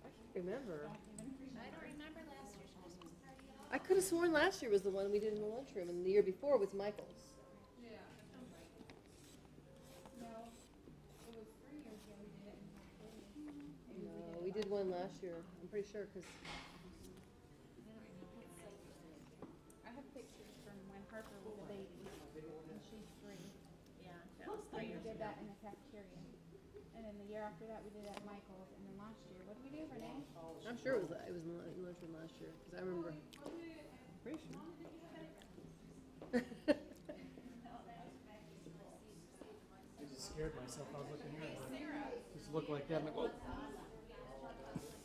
I can't remember. I don't remember last year's Christmas party at all. I could have sworn last year was the one we did in the lunchroom, and the year before was Michael's. No, we did one last year. I'm pretty sure because I have pictures from when Harper was a baby, and she's three. Yeah, that was three years We did ago. that in the cafeteria. And then the year after that, we did it at Michael's, and then last year, what did we do, Renee? I'm sure it was it was in the lunchroom last year because I remember. Pretty sure. I just scared myself. I was looking at it. Just looked like that. I'm like, whoa.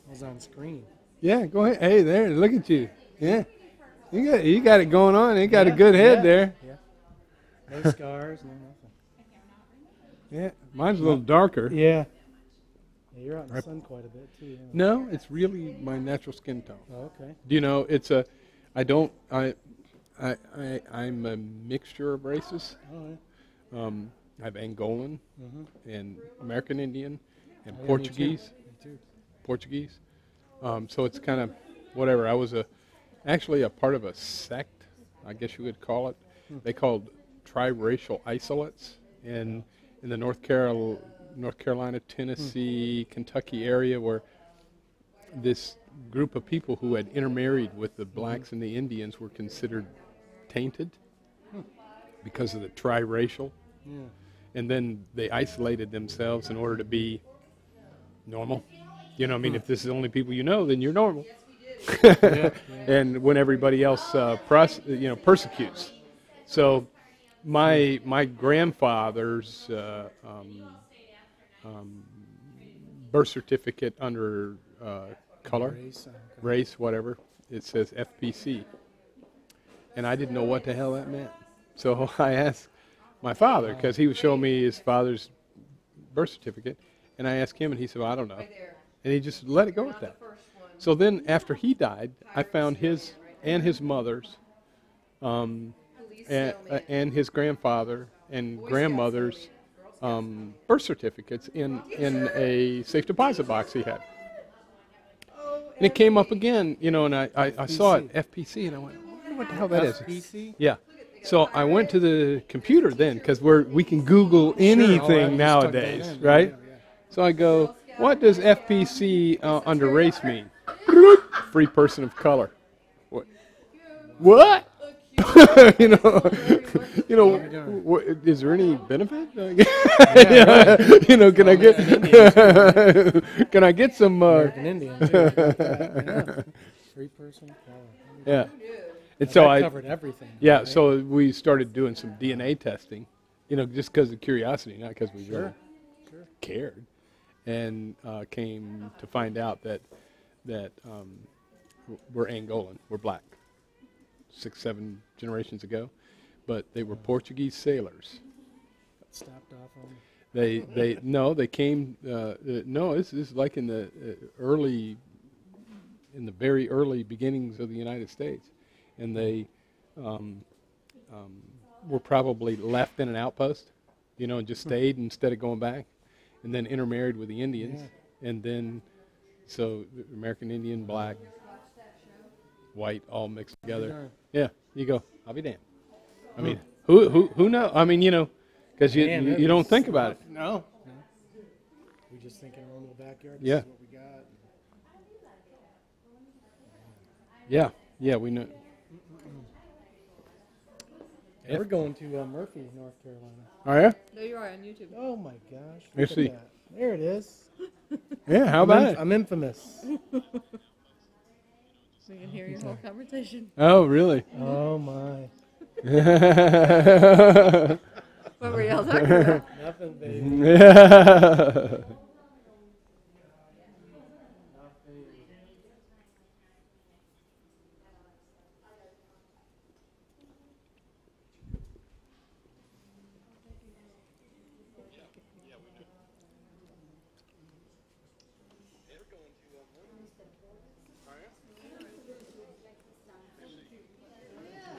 I was on screen. Yeah, go ahead. Hey, there, look at you. Yeah, you got you got it going on. You got a good head yeah. there. No scars, no nothing. Yeah, mine's a little darker. Yeah. Yeah, you're out in the sun quite a bit too. Yeah. No, it's really my natural skin tone. Oh, okay. Do you know it's a? I don't. I, I, I I'm a mixture of races. All right. Um, I have Angolan Mm-hmm. and American Indian and Oh, yeah, me too. Portuguese. Me too. Portuguese. Um, so it's kind of whatever. I was a actually a part of a sect, I guess you would call it. They called triracial isolates in in the North Carol North Carolina, Tennessee, hmm. Kentucky area where this group of people who had intermarried with the hmm. blacks and the Indians were considered tainted hmm. because of the triracial, Yeah. and then they isolated themselves in order to be normal. You know, I mean, if this is the only people you know, then you're normal. and when everybody else, uh, you know, persecutes. So, my my grandfather's uh, um, um, birth certificate under uh, color, Race, uh, race, whatever, it says FPC, and I didn't know what the hell that meant. So I asked my father because he was showing me his father's birth certificate, and I asked him, and he said, well, "I don't know," and he just let it go with that. So then, after he died, I found his and his mother's, um, and, uh, and his grandfather and grandmother's um, birth certificates in in a safe deposit box he had. And it came up again, you know, and I, I, I saw it FPC, and I went, I wonder what the hell that is. FPC? Yeah. So I went to the computer then because we're we can Google anything Sure, all right, just tuck that nowadays, right? Yeah, yeah. So I go, what does FPC uh, under race mean? Free person of color. What? What? you know, you know, what, is there any benefit? Yeah, you know, can I get, can I get some? Uh, American Indian, too. Yeah. Free person yeah. And so that I covered everything. Yeah, right? so we started doing some DNA testing, you know, just because of curiosity, not because we really Sure. cared, and uh, came to find out that that um, we're Angolan, we're black, six, seven generations ago, but they were Portuguese sailors. stopped off on. They they no, they came. Uh, uh, no, this, is like in the uh, early, in the very early beginnings of the United States, and they um, um, were probably left in an outpost, you know, and just stayed instead of going back, and then intermarried with the Indians, and then so American Indian, black, white, all mixed together. Darn. Yeah, you go. I'll be damned. I mean, who who who know? I mean, you know, because you Man, you, that you don't was think about it. No. no. We just think in our own little backyard. This Yeah. Is what we got. Yeah, yeah, we know. Yeah, We're going to uh, Murphy, North Carolina. Oh yeah, There you are on YouTube. Oh my gosh. Let's Look at see. that. There it is. yeah. How I'm, about inf- it? I'm infamous. We can hear your whole conversation. Oh really? Oh my. What were y'all talking about? Nothing, baby.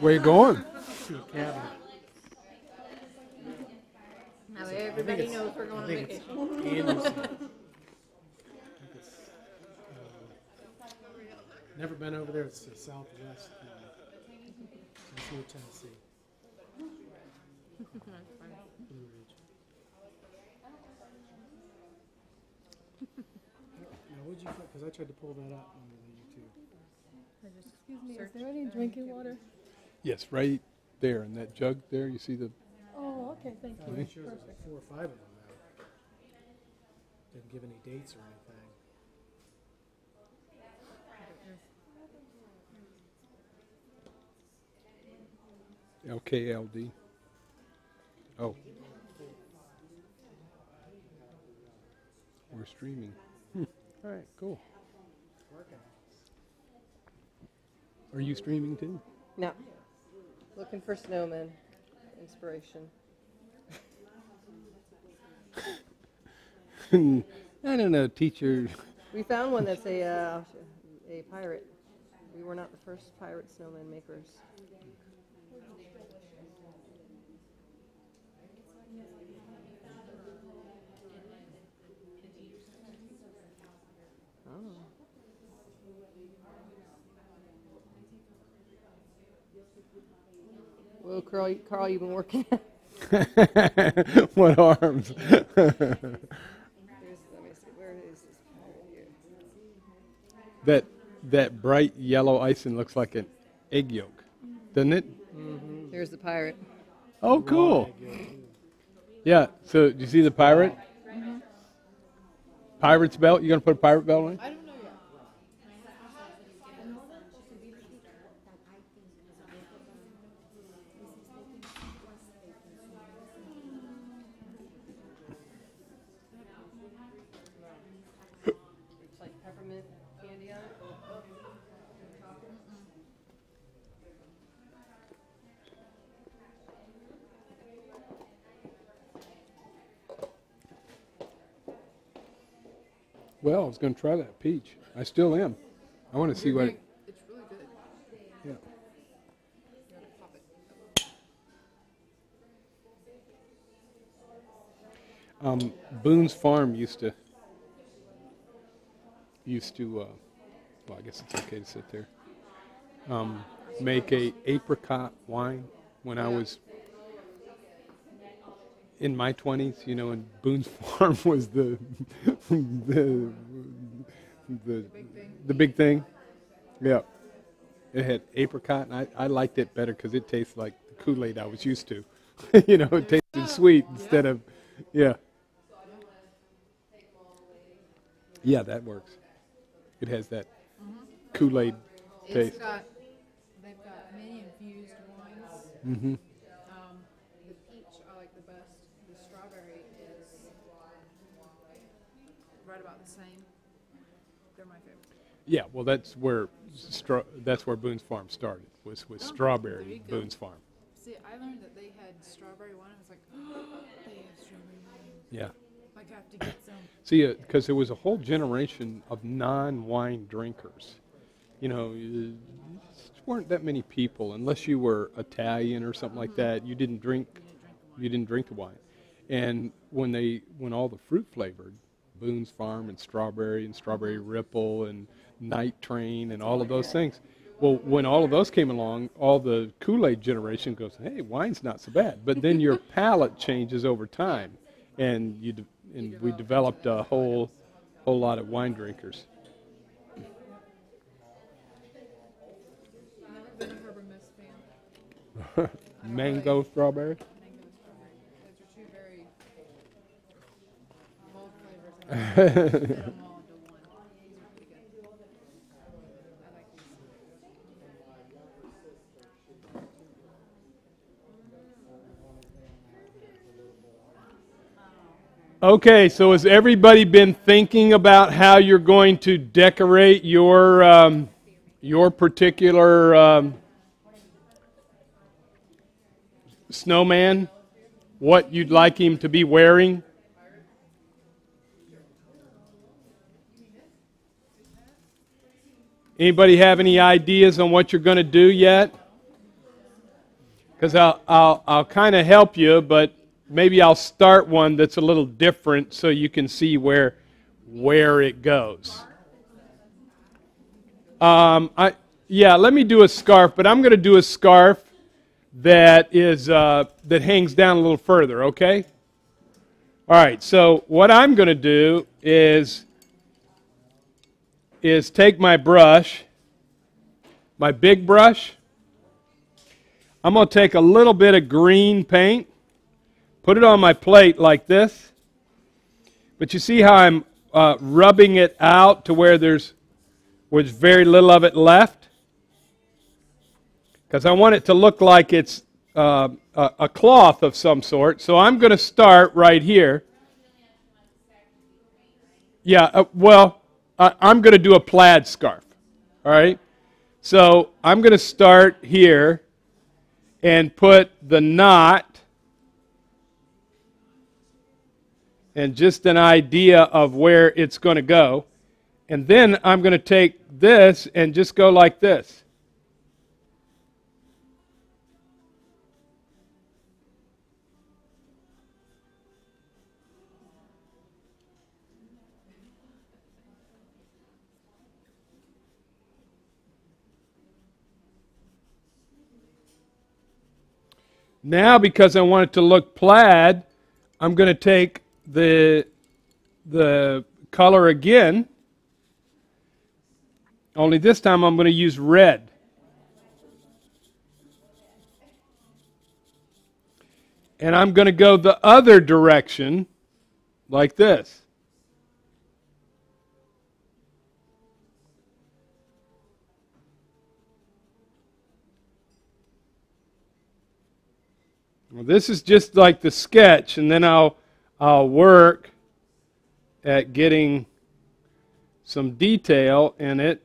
Where you going? To a cabin. Now everybody knows we're going on I think it's vacation. Anderson. I think it's, uh, Never been over there. It's the southwest. Uh, it's near Tennessee. Blue Ridge. Now, what'd you? Because I tried to pull that up on the YouTube. Excuse me, is there any drinking water? Yes, right there in that jug there. You see the. Oh, okay, thank you. it shows like four or five of them now. Didn't give any dates or anything. LKLD. Oh. We're streaming. Hmm. All right, cool. Working. Are you streaming too? No. Looking for snowmen. Inspiration. I don't know, teacher. We found one that's a uh, a pirate. We were not the first pirate snowman makers. Oh. Whoa, Carl, you- Carl, you've been working. what arms? Here's, let me see, where is this pirate here? that that bright yellow icing looks like an egg yolk, doesn't it? Mm-hmm. Here's the pirate. Oh, cool. Raw egg yolk, too. Yeah. So, do you see the pirate? Mm-hmm. Pirate's belt. You gonna put a pirate belt on? Well, I was gonna try that peach. I still am. I want to see what. It, It's really good. yeah. You gotta pop it. Um, Boone's Farm used to used to. Uh, well, I guess it's okay to sit there. Um, make a apricot wine when I was in my twenties. You know, and Boone's Farm was the the the the big thing. Yeah, it had apricot, and I, I liked it better because it tastes like the Kool Aid I was used to. you know, it tasted sweet instead of yeah. Yeah, that works. It has that Kool Aid taste. got, they've got many infused wines. hmm Um, the peach I like the best. The strawberry is right about the same. They're my favorite. Yeah, well, that's where that's where Boone's Farm started was with Oh, strawberry. Boone's Farm. See, I learned that they had strawberry wine. I was like, oh, they have strawberry wine. Yeah. Like, I have to get some. See, uh, because there was a whole generation of non-wine drinkers. You know, there weren't that many people unless you were Italian or something like uh-huh. that. You didn't drink. You didn't drink the wine. And when they when all the fruit flavored, Boone's Farm and strawberry and strawberry uh-huh. ripple and night train and all of those things. Well, when all of those came along, all the Kool-Aid generation goes, "Hey, wine's not so bad." But then your palate changes over time, and you de- and we developed a whole whole lot of wine drinkers. Never been a Arbor Mist fan. Mango strawberry. Mango and strawberry. Those are two very bold flavors. and I put them all into one. These are pretty good. I like these. Okay, so has everybody been thinking about how you're going to decorate your um, your particular um, snowman? What you'd like him to be wearing? Anybody have any ideas on what you're going to do yet? Because I'll, I'll, I'll kind of help you, but maybe I'll start one that's a little different so you can see where, where it goes. Um, I, yeah, let me do a scarf, but I'm going to do a scarf that is uh, that hangs down a little further. Okay. All right. So what I'm going to do is is take my brush, my big brush. I'm going to take a little bit of green paint, put it on my plate like this. But you see how I'm uh, rubbing it out to where there's, where there's very little of it left? Because I want it to look like it's uh, a, cloth of some sort. So I'm going to start right here. Yeah, uh, well, I'm going to do a plaid scarf. All right? So I'm going to start here and put the knot and just an idea of where it's going to go. And then I'm going to take this and just go like this. Now, because I want it to look plaid, I'm going to take the, the color again, only this time I'm going to use red. And I'm going to go the other direction like this. Well, this is just like the sketch, and then I'll, I'll work at getting some detail in it.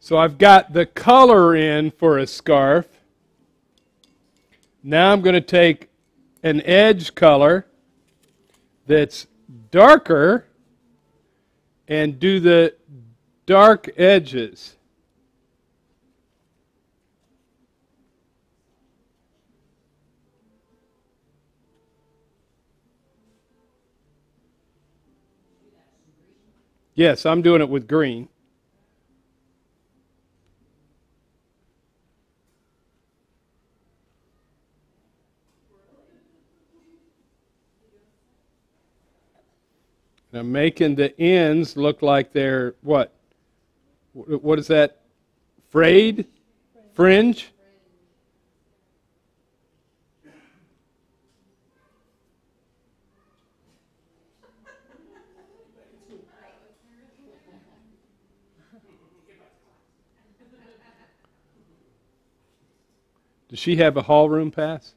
So I've got the color in for a scarf. Now I'm going to take an edge color that's darker and do the dark edges. Yes, I'm doing it with green. I'm making the ends look like they're what? What is that? Frayed? Fringe? Does she have a hall room pass?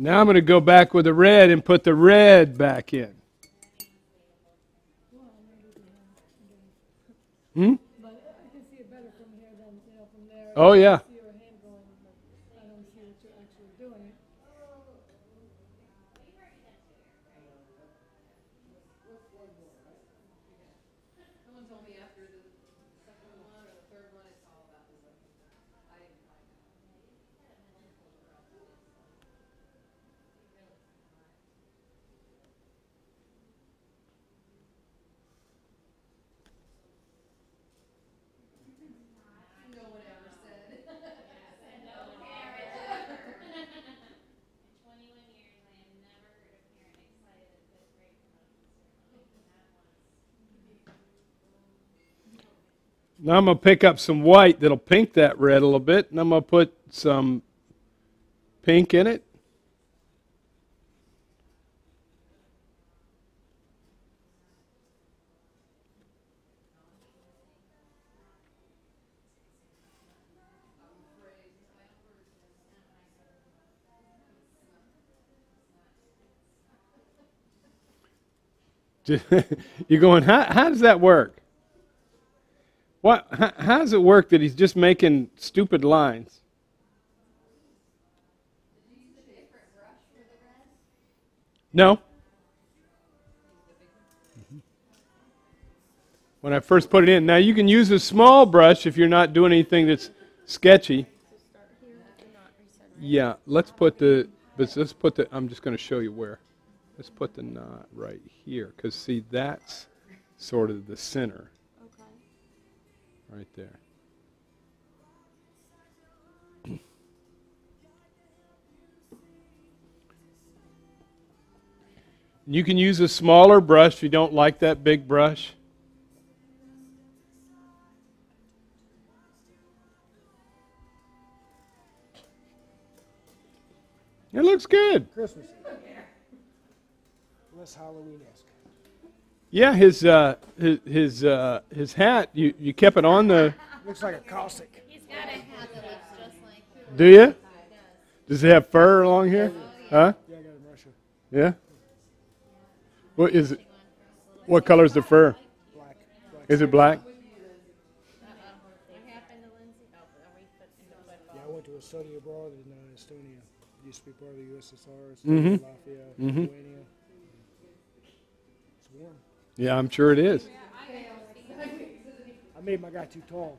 Now I'm going to go back with the red and put the red back in. Hmm? But I can see it better from here than, you know, from there. Oh, yeah. I see your hand going, but I don't see what you're actually doing. Someone told me after the second one or the third one, it's all about the second. I didn't find out. No one ever said. Twenty-one years, I have never heard a parent excited at fifth grade promotion ceremony. Not once. Now I'm going to pick up some white that'll pink that red a little bit, and I'm going to put some pink in it. You're going, how, how does that work? What, how, does it work that he's just making stupid lines? No. When I first put it in. Now you can use a small brush if you're not doing anything that's sketchy. Yeah, let's put the, let's, let's put the, I'm just going to show you where. Let's put the knot right here, because see, that's sort of the center. Right there. You can use a smaller brush if you don't like that big brush. It looks good. Christmas. Less Halloween-esque. Yeah, his uh, his his, uh, his hat. You, you kept it on the. Looks like a Cossack. He's got a hat that looks just like. Do you? Does it have fur along here? Huh? Yeah, I got it in Russia. Yeah. What is it? What color is the fur? Black. Black. Is it black? What happened to Lindsay? Oh, are we putting the football? Yeah, I went to a study abroad in uh, Estonia. It used to be part of the USSR. Mm hmm. Estonia, Latvia, Lithuania. It's warm. Yeah, I'm sure it is. I made my guy too tall.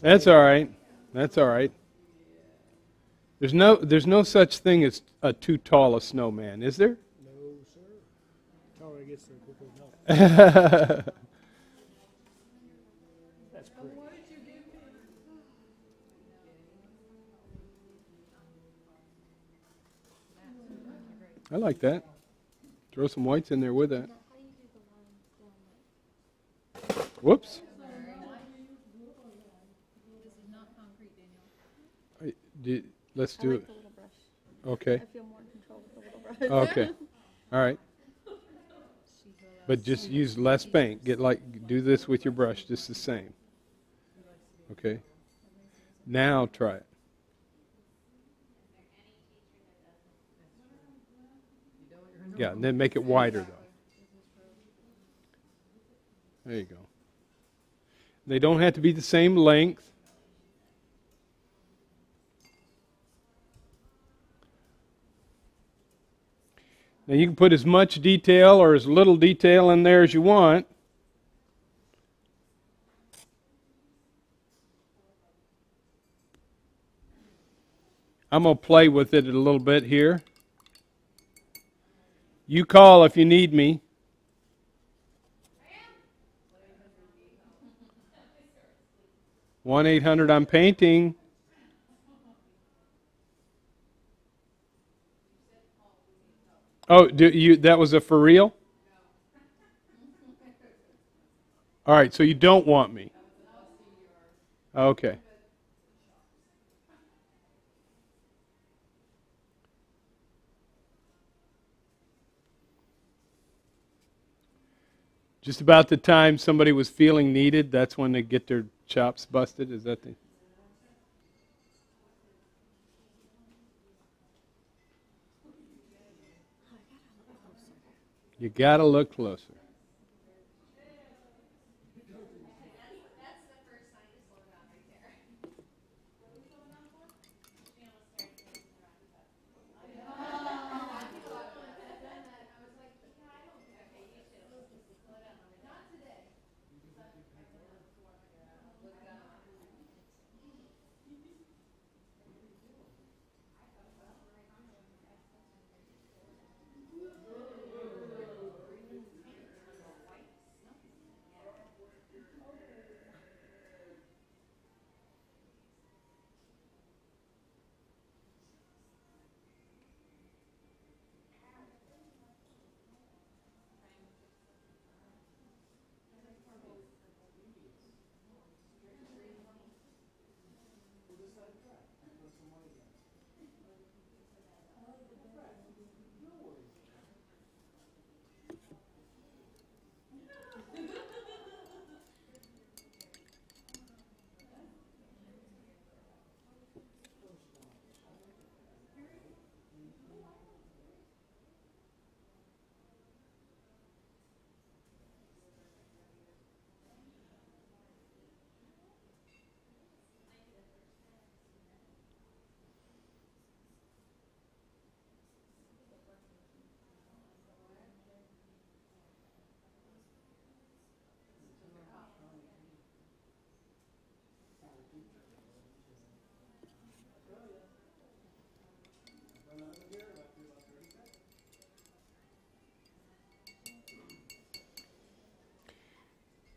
That's all right. That's all right. There's no there's no such thing as a too tall a snowman, is there? No, sir. Taller it gets, the quicker it melts. That's pretty. I like that. Throw some whites in there with that. Whoops. This is not concrete, Daniel. I- do- Let's do like it. Okay. I feel more in control with the little brush. Okay. All right. But just use less paint. Get like do this with your brush just the same. Okay. Now try it. Yeah, and then make it wider though. There you go. They don't have to be the same length. Now you can put as much detail or as little detail in there as you want. I'm going to play with it a little bit here. You call if you need me. One eight hundred. I'm painting. Oh, do you? That was a for real. All right, so you don't want me. Okay. Just about the time somebody was feeling needed, that's when they get their chops busted. Is that the? You gotta look closer.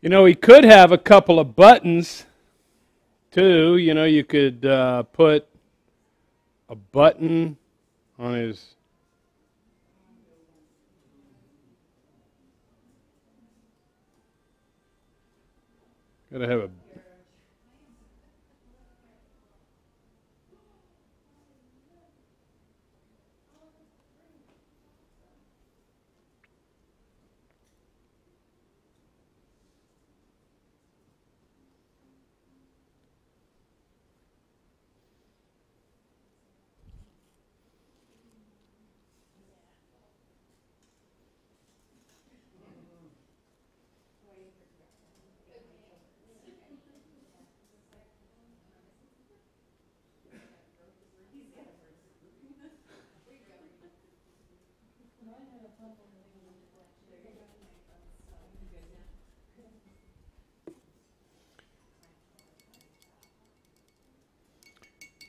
You know, he could have a couple of buttons too. You know, you could uh, put a button on his. Gotta have a.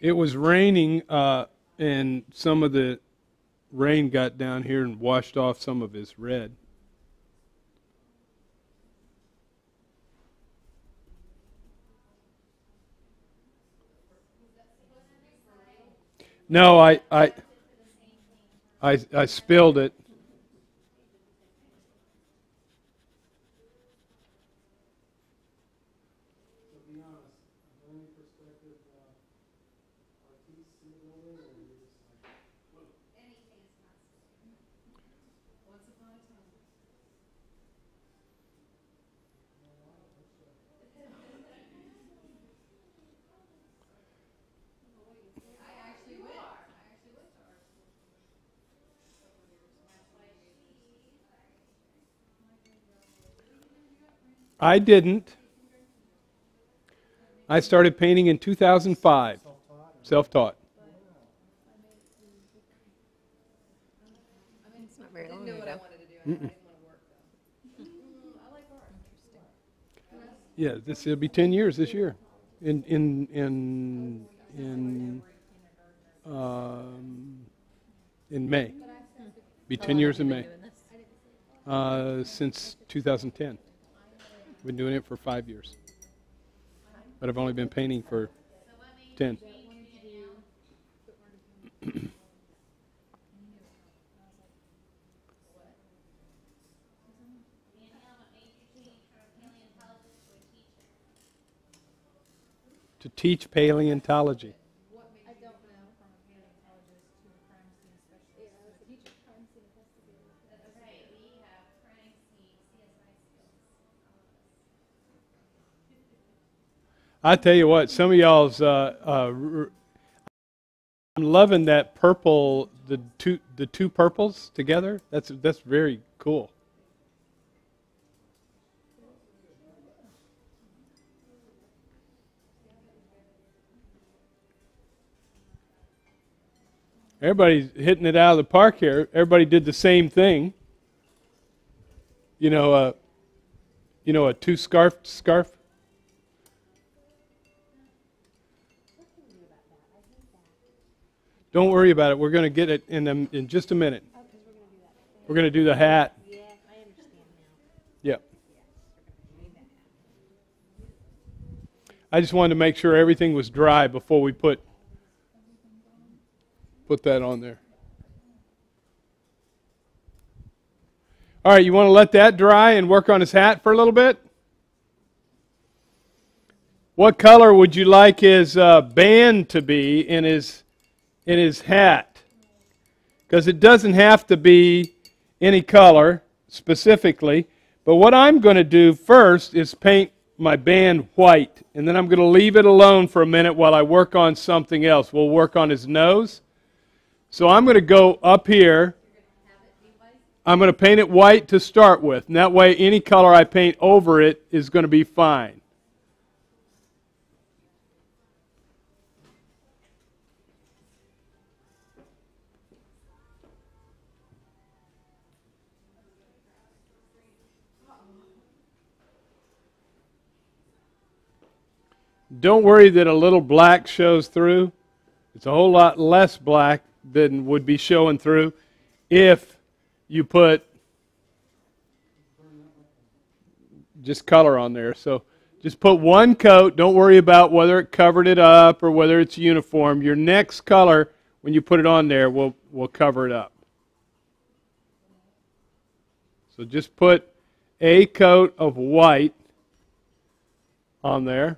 It was raining, uh, and some of the rain got down here and washed off some of his red. No, I, I, I, I spilled it. To be honest, from any perspective, uh, are these in the building or are you just like? Once upon a time. I actually went, I actually went to art school for a couple of years, that's why she. I didn't. I started painting in 2005, Self-taught or? I mean, it's not very long ago. Didn't know what I wanted to do, I didn't want to work though. Mm, I like art. Yeah, this will be 10 years this year. In in in in um, in May. Be 10 years in May. Uh, since 2010. Been doing it for five years. But I've only been painting for 10. Danielle, what made you change from paleontologist to a teacher? To teach paleontology. What made you go from a paleontologist to a crime scene specialist to a teacher? That's right, we have crime scene CSI skills, all of us. I tell you what, some of y'all's. Uh, uh, I'm loving that purple, the two, the two purples together. That's that's very cool. Everybody's hitting it out of the park here. Everybody did the same thing. You know, uh, you know, a two scarf scarf. Don't worry about it. We're going to get it in them in just a minute. We're going to do the hat. Yeah, I understand now. Yep. I just wanted to make sure everything was dry before we put put that on there. All right, you want to let that dry and work on his hat for a little bit? What color would you like his uh, band to be in his in his hat? Because it doesn't have to be any color specifically. But what I'm going to do first is paint my band white, and then I'm going to leave it alone for a minute while I work on something else. We'll work on his nose. So I'm going to go up here. I'm going to paint it white to start with, and that way any color I paint over it is going to be fine. Don't worry that a little black shows through. It's a whole lot less black than would be showing through if you put just color on there. So just put one coat. Don't worry about whether it covered it up or whether it's uniform. Your next color, when you put it on there, will, will cover it up. So just put a coat of white on there.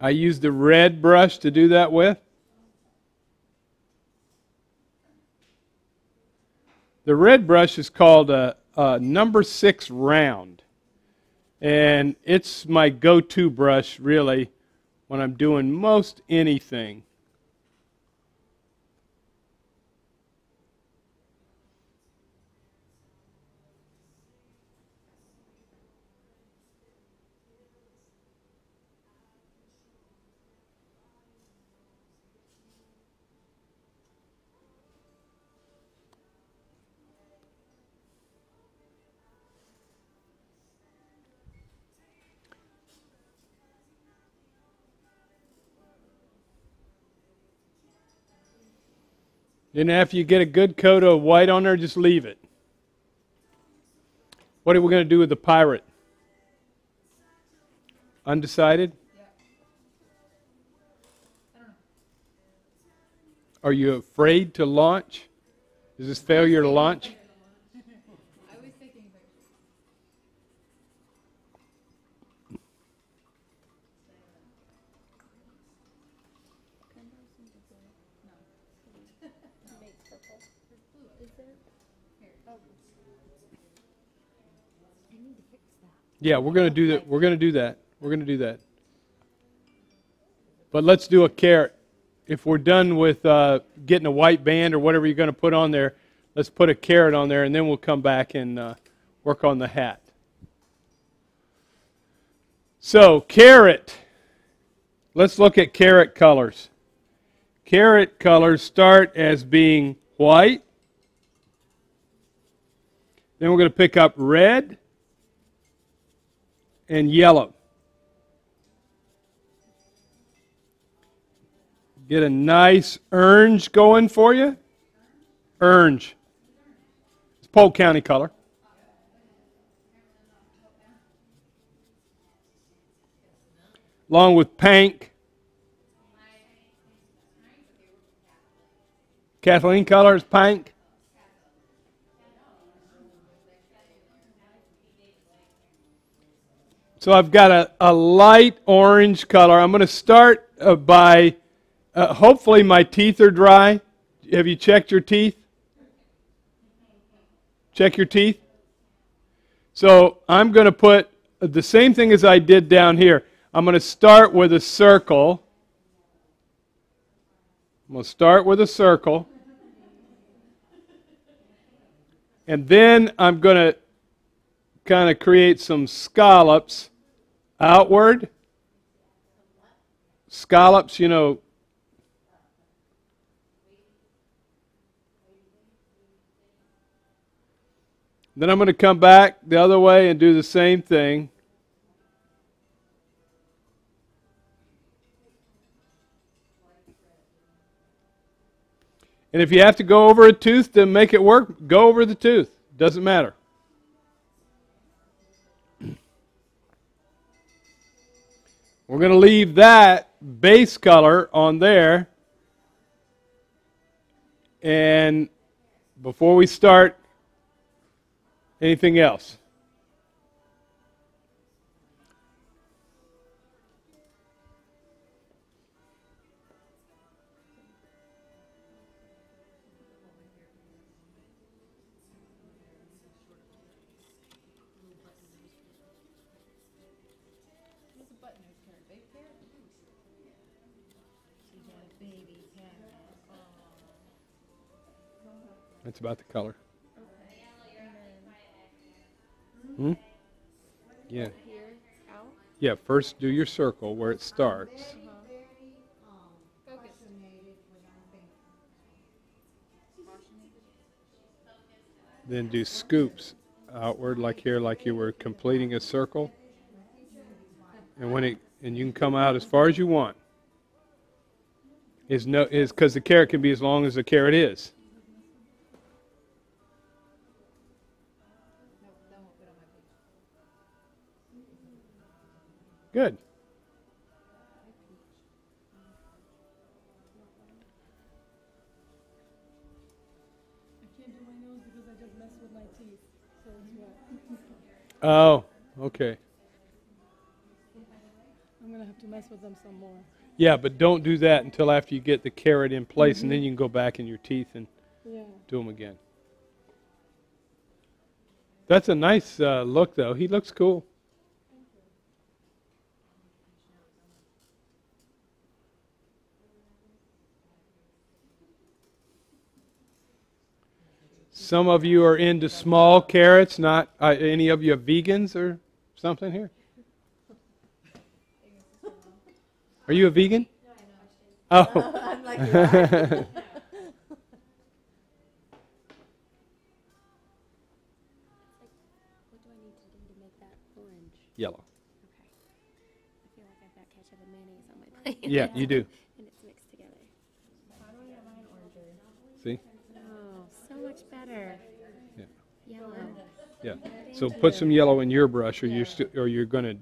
I used the red brush to do that with. The red brush is called a, a number six round. And it's my go to brush, really, when I'm doing most anything. Then after you get a good coat of white on there, just leave it. What are we going to do with the pirate? Undecided? Are you afraid to launch? Is this failure to launch? Yeah, we're going to do that. We're going to do that. We're going to do that. But let's do a carrot. If we're done with uh, getting a white band or whatever you're going to put on there, let's put a carrot on there, and then we'll come back and uh, work on the hat. So, carrot. Let's look at carrot colors. Carrot colors start as being white. Then we're going to pick up red and yellow. Get a nice orange going for you. Orange. It's Polk County color. Along with pink. Kathleen color is pink. So I've got a, a light orange color. I'm going to start uh, by, uh, hopefully my teeth are dry. Have you checked your teeth? Check your teeth. So I'm going to put the same thing as I did down here. I'm going to start with a circle. I'm going to start with a circle. And then I'm going to kind of create some scallops outward. Scallops, you know. Then I'm going to come back the other way and do the same thing. And if you have to go over a tooth to make it work, go over the tooth. Doesn't matter. We're going to leave that base color on there. And before we start anything else, that's about the color. Hmm? Yeah. Yeah, first do your circle where it starts. Then do scoops outward like here like you were completing a circle. And when it and you can come out as far as you want. Is no is because the carrot can be as long as the carrot is. Wet. Oh, okay. I'm gonna have to mess with them some more. Yeah, but don't do that until after you get the carrot in place, and then you can go back in your teeth and Yeah. do them again. That's a nice uh, look, though. He looks cool. Some of you are into small carrots. Not uh, any of you are vegans or something here. Are you a vegan? Oh. I'm like, you are. What do I need to do to make that orange? Yellow. Okay. I feel like I've got ketchup and mayonnaise on my plate. Yeah, you do. and it's mixed together. See? Oh, so much better. Yeah. Yellow. Yeah. So put some yellow in your brush, or you're sti- or you're gonna. Right.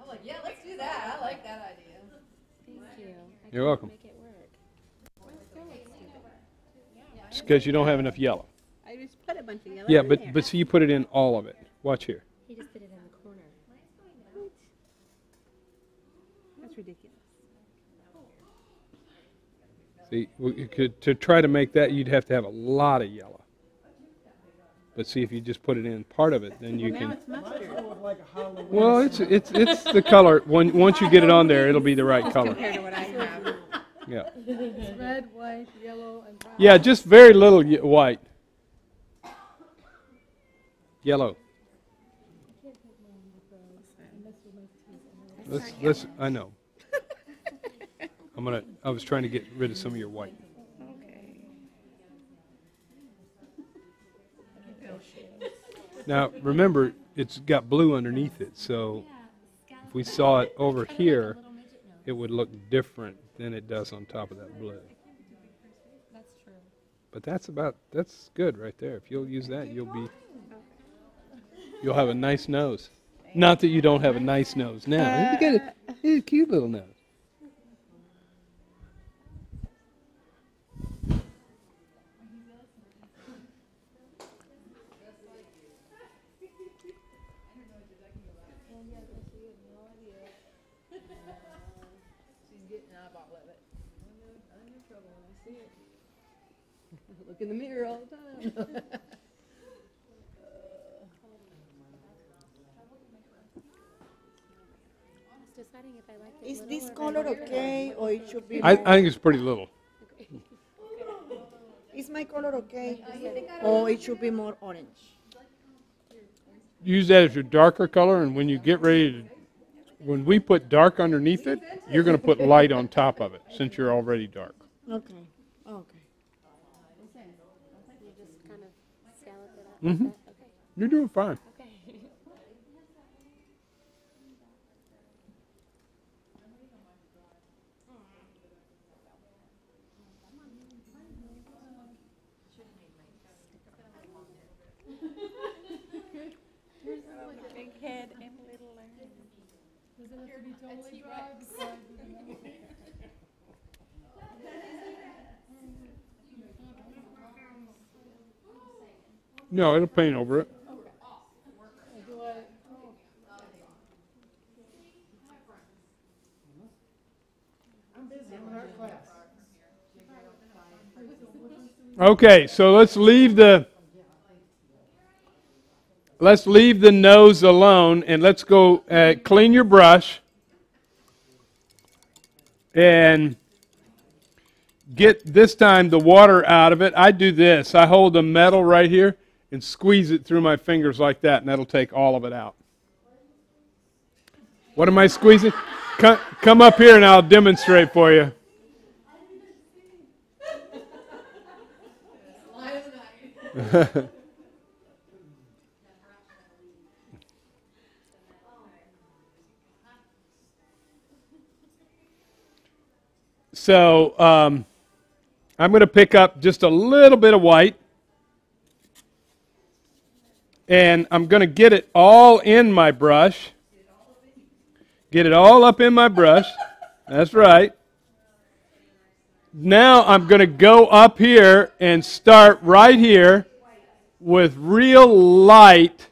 I'm like, yeah, let's do that. I like that idea. Thank you. I You're can welcome. Make it work. It's because you don't have enough yellow. I just put a bunch of yellow Yeah, in but there. but see, you put it in all of it. Watch here. He just did it in the corner. That's ridiculous. See, w- you could, to try to make that, you'd have to have a lot of yellow. But see, if you just put it in part of it, then you Now can. it's Well, it's it's it's the color. When once you get it on there, it'll be the right color. compared to what I have. Yeah. It's red, white, yellow, and brown. Yeah, just very little y- white. Yellow. Let's let's. I know. I'm gonna. I was trying to get rid of some of your white. Now remember, it's got blue underneath it, so if we saw it over here, it would look different than it does on top of that blue. That's true. But that's about that's good right there. If you'll use that, you'll be you'll have a nice nose. Not that you don't have a nice nose now. You get a, a cute little nose. She's getting an eyeball of it. I'm in, I'm in trouble when I see it. Look in the mirror all the time. Just deciding if I like it Is little this or if I color like it okay, or it should be? I, I think it's pretty little. Is my color okay, or it should be more orange? Use that as your darker color, and when you get ready to, when we put dark underneath it, you're going to put light on top of it, since you're already dark. Okay. Okay. You just kind of scallop it up. Mhm. Okay. You're doing fine. Okay. Big head and little arms. Does it have to be totally dry before I do the next one? No, it'll paint over it. Or do I, Okay, so let's leave the let's leave the nose alone and let's go uh, clean your brush and get this time the water out of it. I do this. I hold the metal right here and squeeze it through my fingers like that and that'll take all of it out. What am I squeezing? Come, come up here and I'll demonstrate for you. So um, I'm going to pick up just a little bit of white. And I'm going to get it all in my brush. Get it all up in my brush. That's right. Now I'm going to go up here and start right here with real light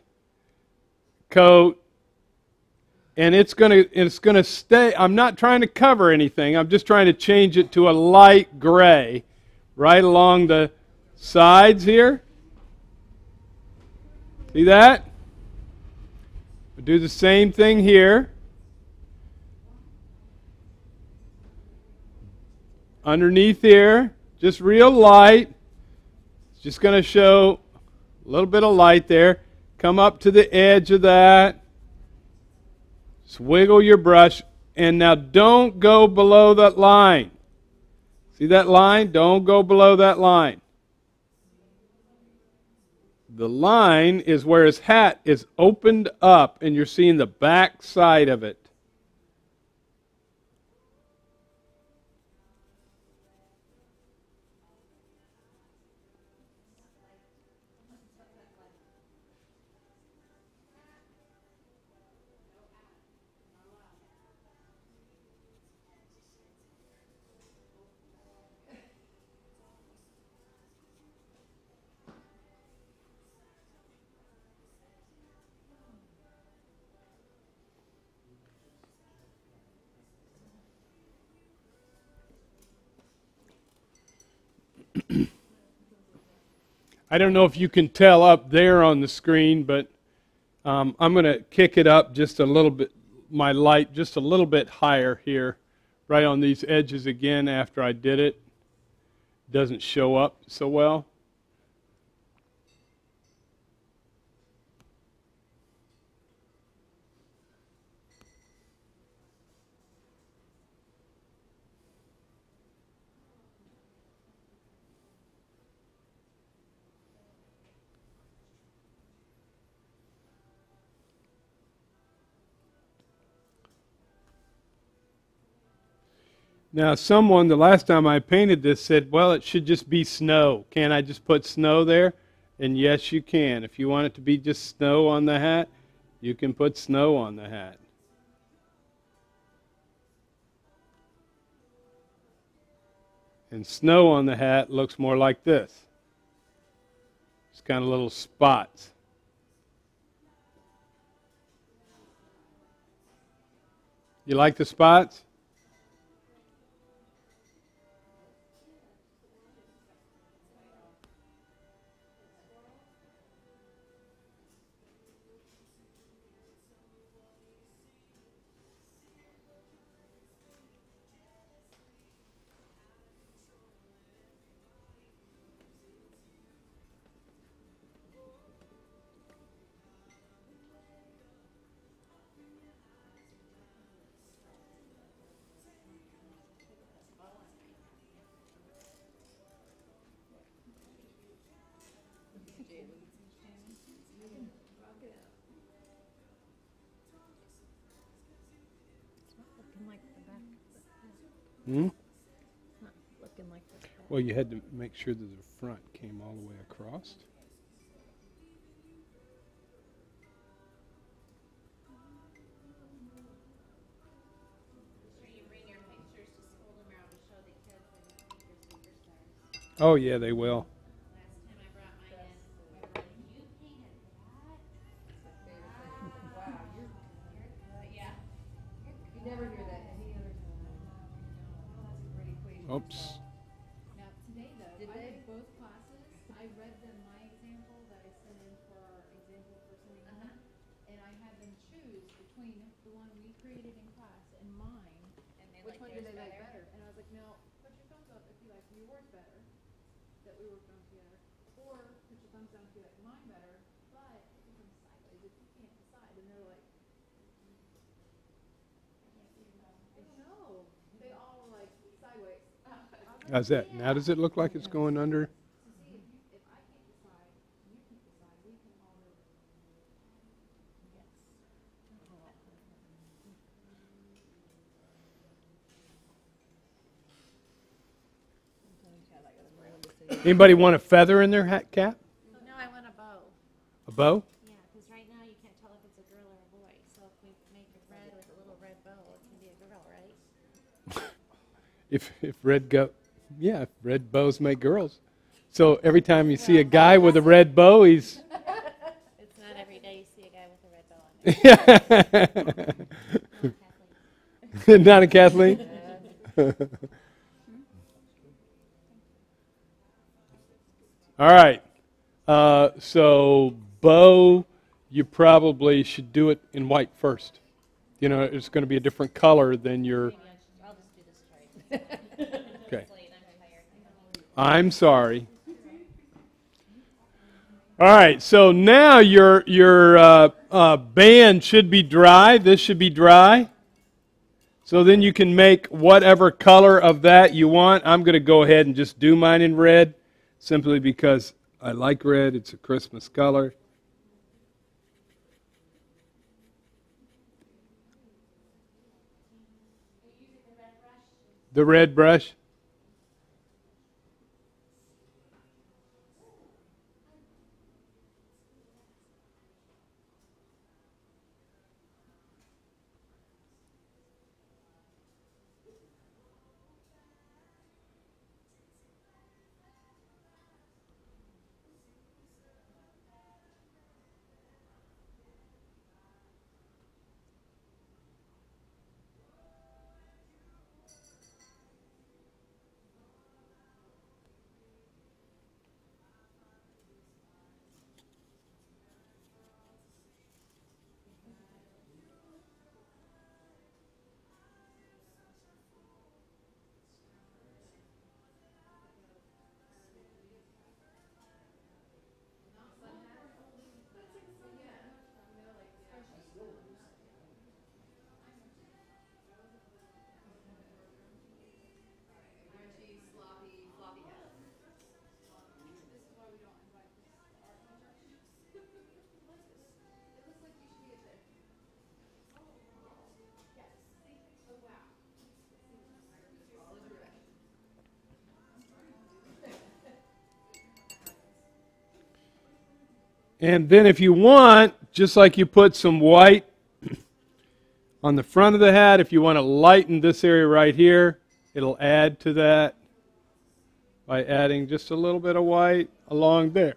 coat and it's going to it's going to stay I'm not trying to cover anything. I'm just trying to change it to a light gray right along the sides here. See that? Do the same thing here. Underneath here, just real light. It's just going to show a little bit of light there. Come up to the edge of that. Just wiggle your brush. And now don't go below that line. See that line? Don't go below that line. The line is where his hat is opened up and you're seeing the back side of it. I don't know if you can tell up there on the screen, but um, I'm going to kick it up just a little bit, my light just a little bit higher here, right on these edges again after I did it. Doesn't show up so well. Now, someone, the last time I painted this, said, well, it should just be snow. Can't I just put snow there? And yes, you can. If you want it to be just snow on the hat, you can put snow on the hat. And snow on the hat looks more like this. It's kind of little spots. You like the spots? Well, you had to make sure that the front came all the way across. Sure you bring your pictures to school tomorrow to show the kids and make your superstars. Oh, yeah, they will. Last time I brought mine in, we were like, you painted that? Wow, you're, But yeah. you never hear that any other time. Oh, that's a great equation. to Oops. solve. Now, today though, Did I they? did both classes. I read them my example that I sent in for our example for sending home. And I had them choose between the one we created in class and mine. And they Which like one do yours they like better? better? And I was like, no, put your thumbs up if you like yours better, that we worked on together. Or put your thumbs down if you like mine better, but it becomes sideways if you can't decide. And they're like, I don't know. They all were like sideways. I was like, How's that? Now does it look like it's going under? to see if you, if I can't decide, you can't decide, we can all do it. Anybody want a feather in their hat cap? No, I want a bow. A bow? Yeah, because right now you can't tell if it's a girl or a boy. So if we make it red with a little red bow, it can be a girl, right? If if red go, yeah, red bows make girls. So every time you see a guy with a red bow, he's It's not every day you see a guy with a red bow on yeah. Not a Kathleen. All right. Uh, so bow, you probably should do it in white first. You know, it's going to be a different color than your. I'll just, do this straight. Okay. It's late, I'm tired. I'm sorry. All right, so now your your uh, uh, band should be dry. This should be dry. So then you can make whatever color of that you want. I'm going to go ahead and just do mine in red, simply because I like red. It's a Christmas color. The red brush. And then if you want, just like you put some white on the front of the hat, if you want to lighten this area right here, it'll add to that by adding just a little bit of white along there.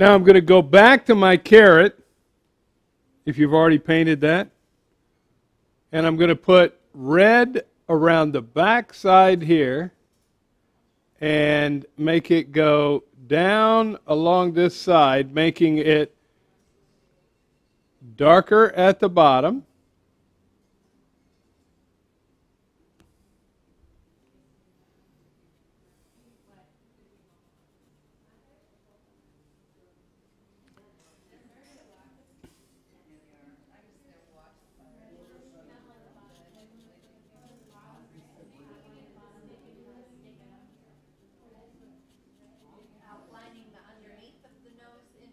Now I'm going to go back to my carrot, if you've already painted that, and I'm going to put red around the back side here and make it go down along this side, making it darker at the bottom.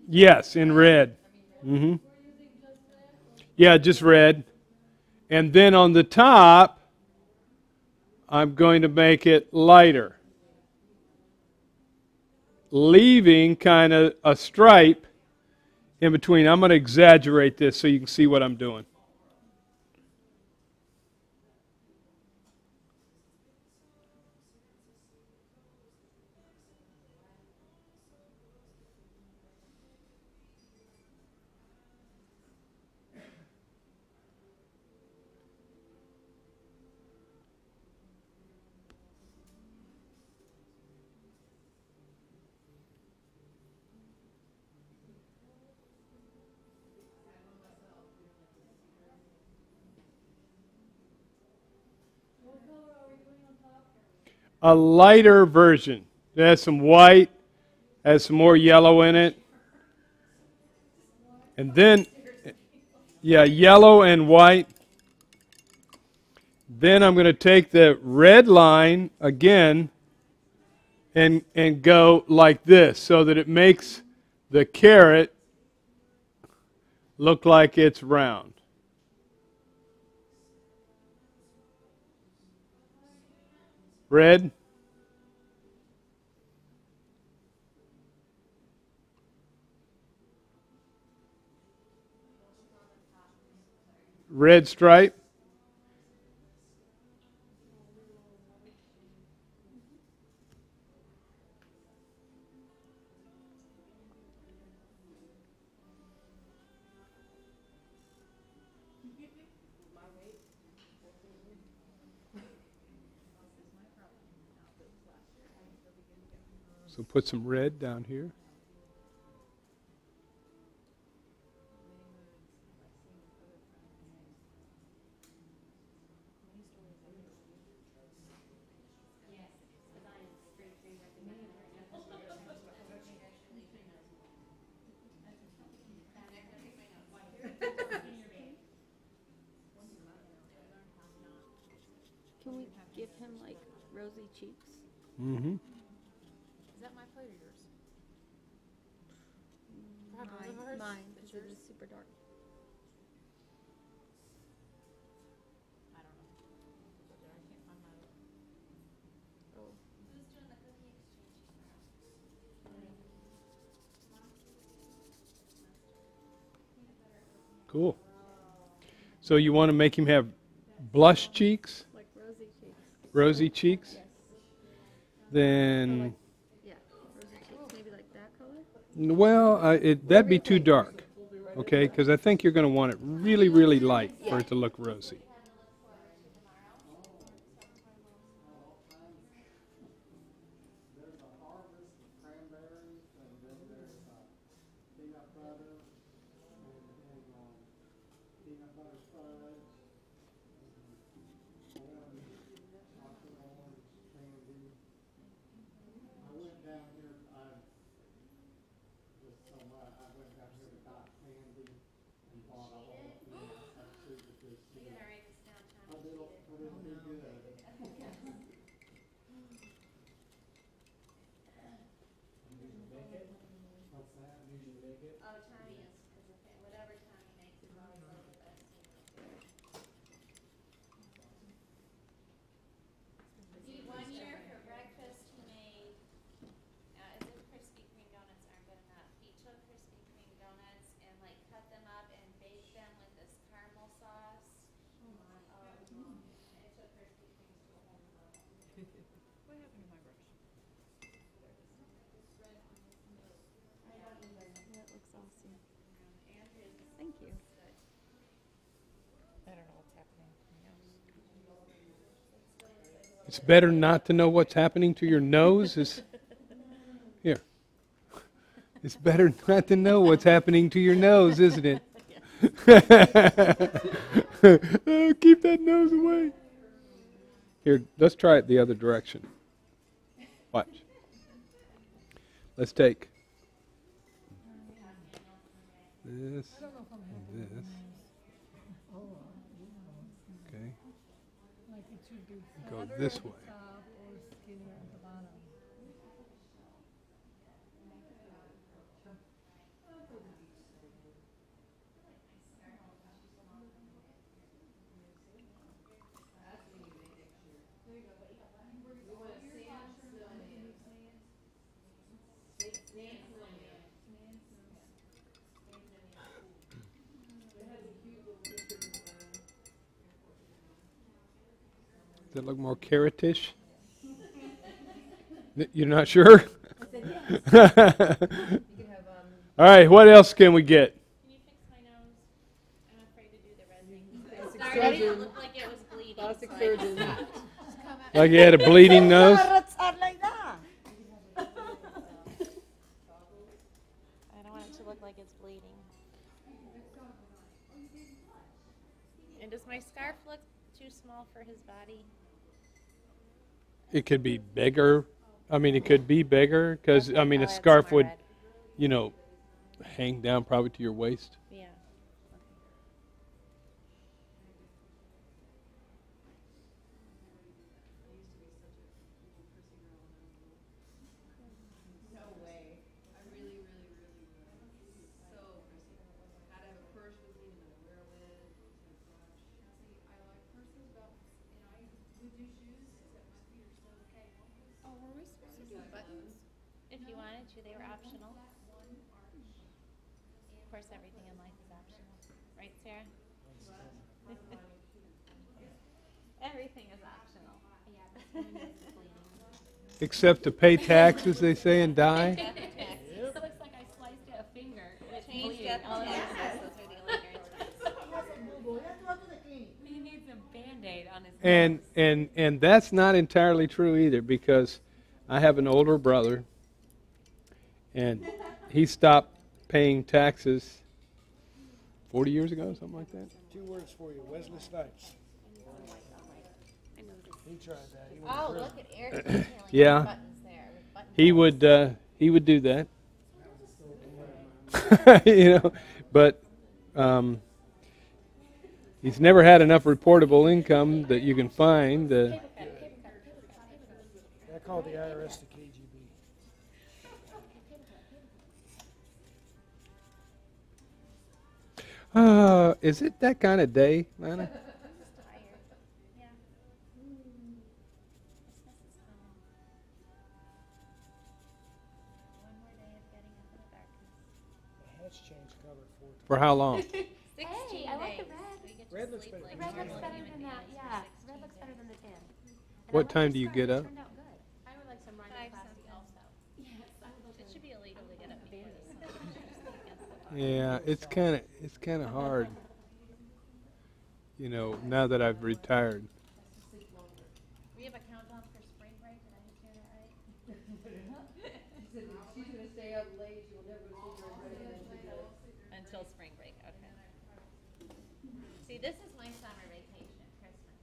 Yes, in red. hmm Yeah, just red. And then on the top, I'm going to make it lighter, leaving kind of a stripe in between. I'm going to exaggerate this so you can see what I'm doing. A lighter version. It has some white, has some more yellow in it. And then, yeah, yellow and white. Then I'm going to take the red line again and, and go like this so that it makes the carrot look like it's round. Red. Red stripe. So put some red down here. Can we give him like rosy cheeks? Mm-hmm. Is that my plate or yours? Mine, mine, because it is super dark. I don't know. I can't find my. Oh, Cool. So you want to make him have blush cheeks, like rosy cheeks. rosy cheeks? Then, Yeah, rosy cheeks, maybe like that color? well, uh, it, that'd be too dark, okay? Because I think you're going to want it really, really light for it to look rosy. butterscotch, orange, chocolate orange, candy. I went down here, I, just so much, I went down here to Dot Candy and bought a whole thing. I suited this We year. gotta write this down, Tom. But it'll, but it'll be good. What's that? Oh, Tommy is, cause if, whatever Tommy makes is always like the best. See, one year for breakfast, he made, uh, is it Krispy Kreme donuts aren't good enough. He took Krispy Kreme donuts and like cut them up and baked them with this caramel sauce. Oh my. And it took Krispy Kremes to a whole new level. What happened to my brush? That looks awesome. Thank you. I don't know what's happening. It's better not to know what's happening to your nose. Is here. It's better not to know what's happening to your nose, isn't it? Oh, keep that nose away. Here, let's try it the other direction. Watch. Let's take this, Go this way. That look more carrotish? You're not sure? You can have, um, All right, what else can we get? Can you fix my nose? I'm It could be bigger. I mean, it could be bigger because, I mean, a scarf would, you know, hang down probably to your waist. Yeah. No way. I really, really, really, really, so prissy. Had to have a purse with me and then wear a lid and such. See, I like purses, belts, and I would do shoes, except my feet are so okay. Oh, were we supposed to do buttons? If you wanted to, they were optional. Of course, everything in life is optional. Right, Sarah? Everything is optional. Yeah, that's when it is bleeding. Except to pay taxes, they say, and die. It looks like I sliced a finger and it's Changed bleeding. up all the over. taxes, those are the only guarantees. He needs a Band-Aid on his And and and that's not entirely true either because I have an older brother and he stopped paying taxes 40 years ago, something like that. Two words for you, Wesley Snipes. I noticed. He tried that. He Oh, prison. look at Eric detailing Yeah. buttons there. with button He holes. would uh, he would do that. you know, but um, he's never had enough reportable income that you can find. Uh, I called the IRS the KGB. uh, is it that kind of day, Lana? For how long? Sixteen I like the days. red. We get to Red looks sleep better. like The red looks normal better human than that, beings for yeah. 16 red looks better than the tan. And I What like time the do you scarf. get It up? Turned out good. I would like some Five rhinoplasty something. also. It should be illegal to get up before the sun. Against the law. Yeah, it's kind of it's kind of hard. You know, now that I've retired. We have a countdown for spring break. Did I just hear that right? She said if she's gonna stay up late, she'll never see her ready and then she goes. Until spring break. Okay. See, this is my summer vacation, Christmas.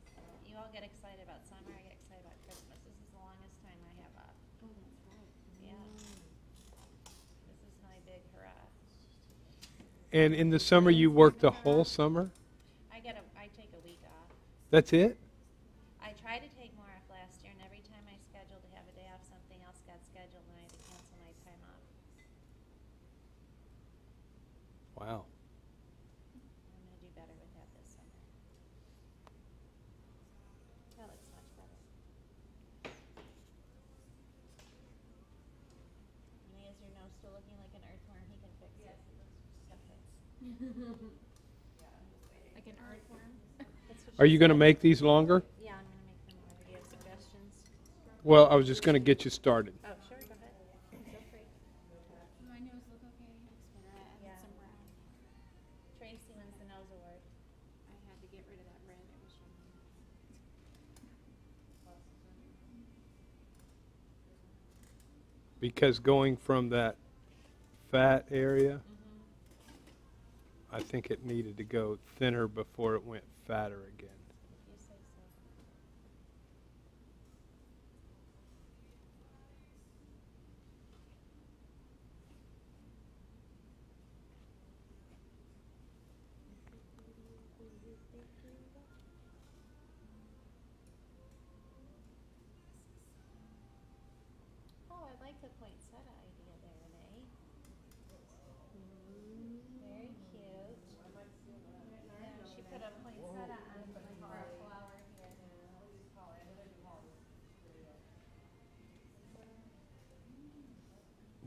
You all get excited about summer, I get excited about Christmas. This is the longest time I have off. Oh, that's right. Yeah. This is my big hurrah. And in the summer, you work the whole summer? I get a, I take a week off. That's it? I tried to take more off last year, and every time I scheduled to have a day off, something else got scheduled, and I had to cancel my time off. Wow. I'm gonna do better with that this summer. That looks much better. And is your nose still looking like an earthworm? He can fix it. Okay. Like an earthworm? That's what Are you going to make these longer? Yeah, I'm gonna make them longer. Do you have suggestions? Well, I was just going to get you started. Oh, sure, go ahead. Feel free. My nose look okay? Looks red, Yeah. some brown. Tracy wins the nose award. I had to get rid of that red, it was showing. Because going from that fat area, mm-hmm. I think it needed to go thinner before it went fatter again. You say so. Oh, I like the poinsettia idea there, Renee. Very cute. Yeah, she put a poinsettia on for a flower here.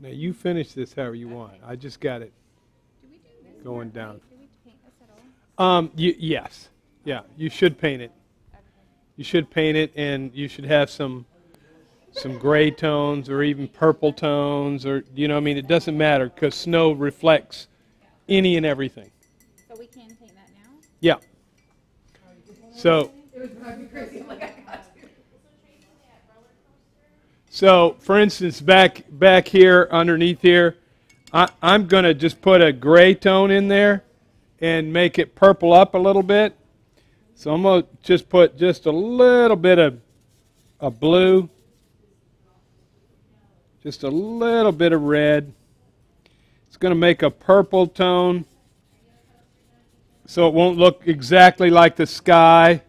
Now, you finish this however you want. I just got it Do we do this? going down. Do we paint this at all? Um, y- yes. Yeah, you should paint it. You should paint it, and you should have some some gray tones or even purple tones, or you know, I mean, it doesn't matter because snow reflects any and everything. So we can paint that now? Yeah. So, It would drive me crazy, I'm like, I got to. So for instance, back back here underneath here, I, I'm gonna just put a gray tone in there and make it purple up a little bit. So I'm gonna just put just a little bit of a blue, just a little bit of red. It's gonna make a purple tone, so it won't look exactly like the sky.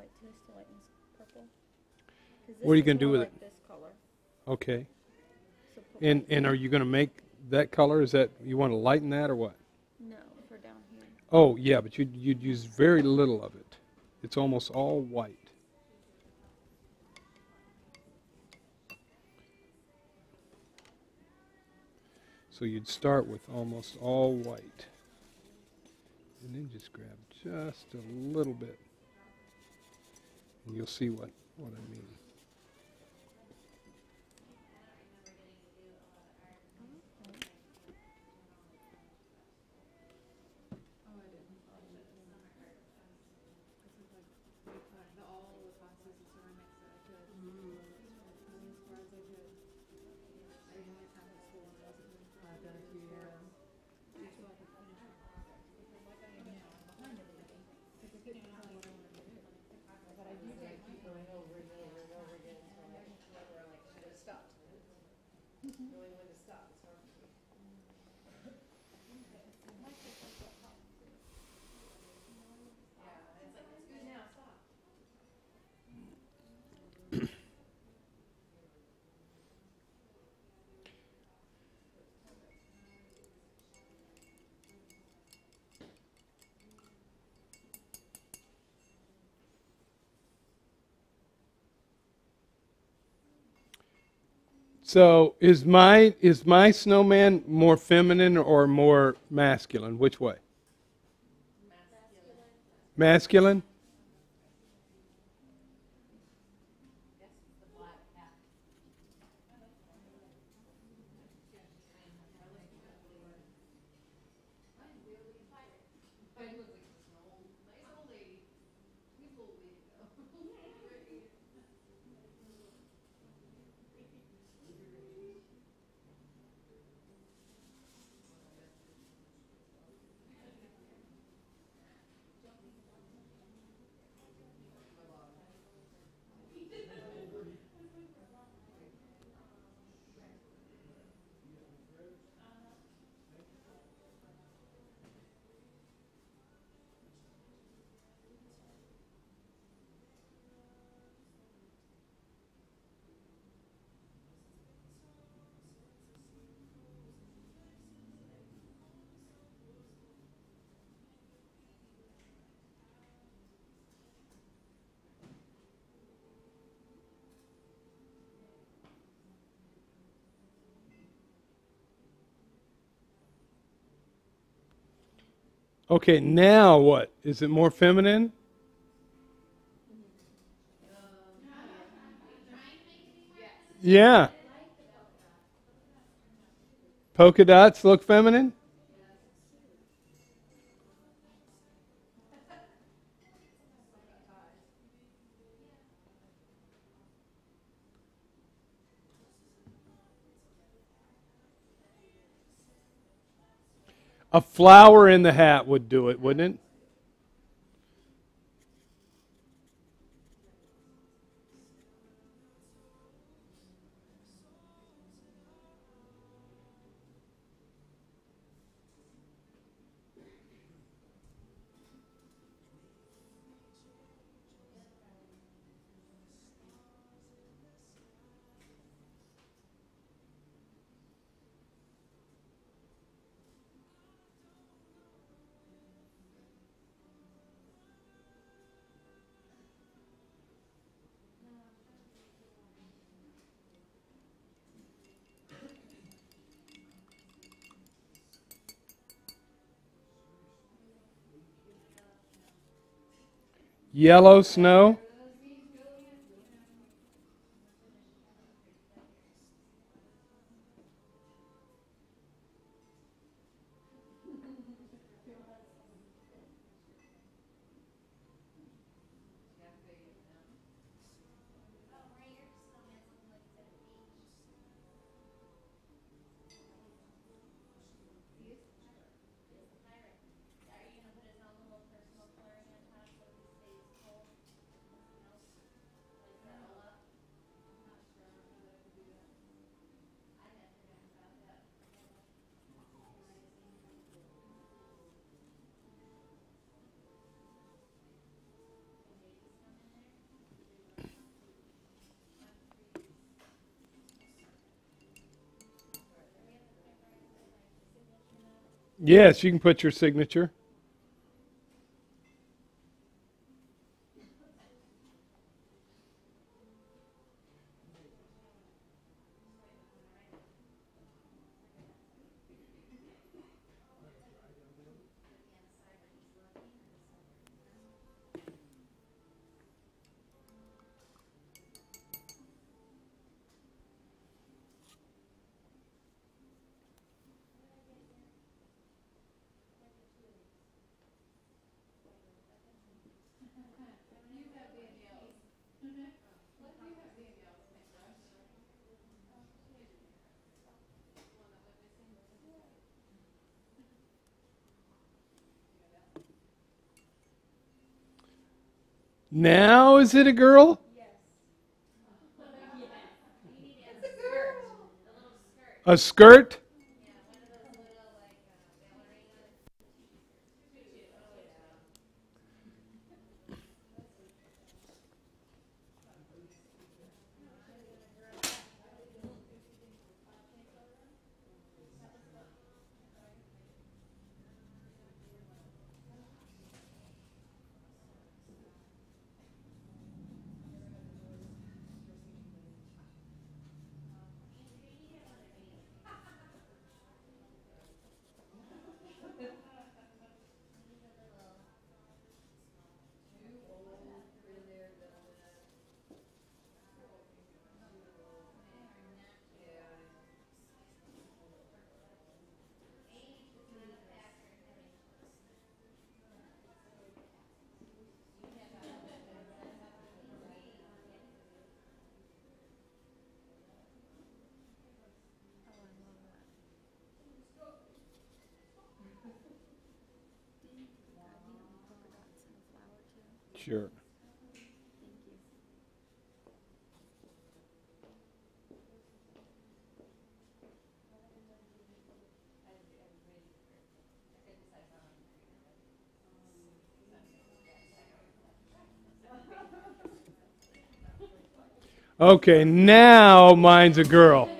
White to this to lighten this purple. 'Cause What are you this gonna do more with like it? This color. Okay. So put And white and are you going to make that color? Is that you want to lighten that or what? No, for down here. Oh yeah, but you'd you'd use very little of it. It's almost all white. So you'd start with almost all white. And then just grab just a little bit. You'll see what, what I mean. So is my is my snowman more feminine or more masculine? Which way? Masculine. Okay, now what? Is it more feminine? Yeah. Polka dots look feminine? A flower in the hat would do it, wouldn't it? Yellow snow? Yes, you can put your signature. Now is it a girl? A skirt? Sure. Okay, now mine's a girl.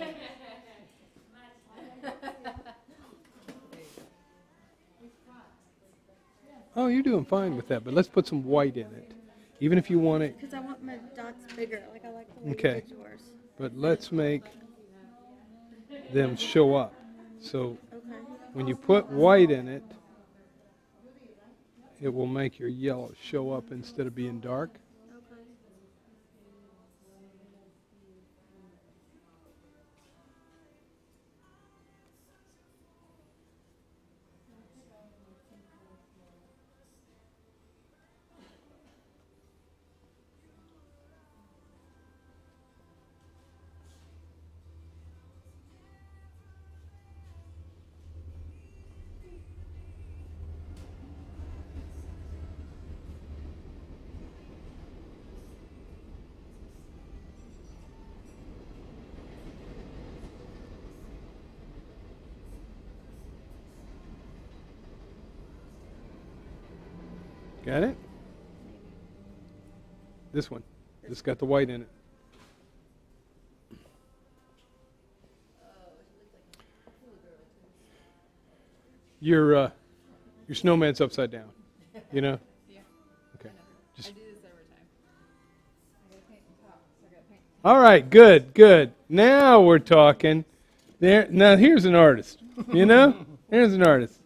Doing fine with that, but let's put some white in it. Even if you want it, Because I want my dots bigger. Like I like the way Okay. you yours. but let's make them show up. So Okay. when you put white in it, it will make your yellow show up instead of being dark. This one. This got the white in it. Your uh, your snowman's upside down. You know? Yeah. Okay. Just I do this every time. I gotta paint the top, so I gotta paint. All right, good, good. Now we're talking. There now here's an artist. You know? Here's an artist.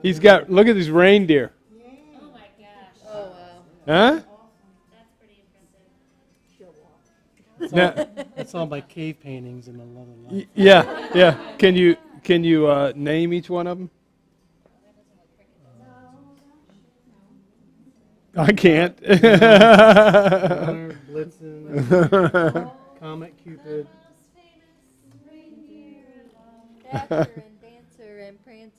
He's got look at these reindeer. Huh? that's pretty impressive. Now, It's all by cave paintings and the leather y- light. yeah, yeah. Can you can you uh, name each one of them? I can't. Donner, Blitzen, Comet Cupid.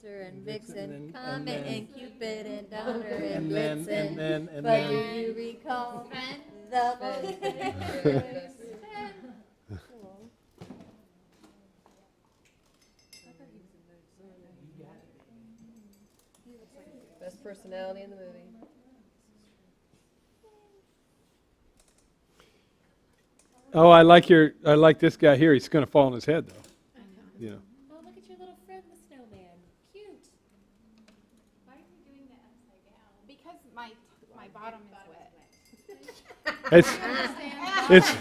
Dasher and Dancer and Vixen Vixen, and- Comet and then- and Cupid and Donner and And then, and Blitzen. then, and But do you recall Fred, the Fred, Best personality in the movie. oh, I like your I like this guy here. He's going to fall on his head though. You know. Oh, look at your little friend, the snowman. It's, it's,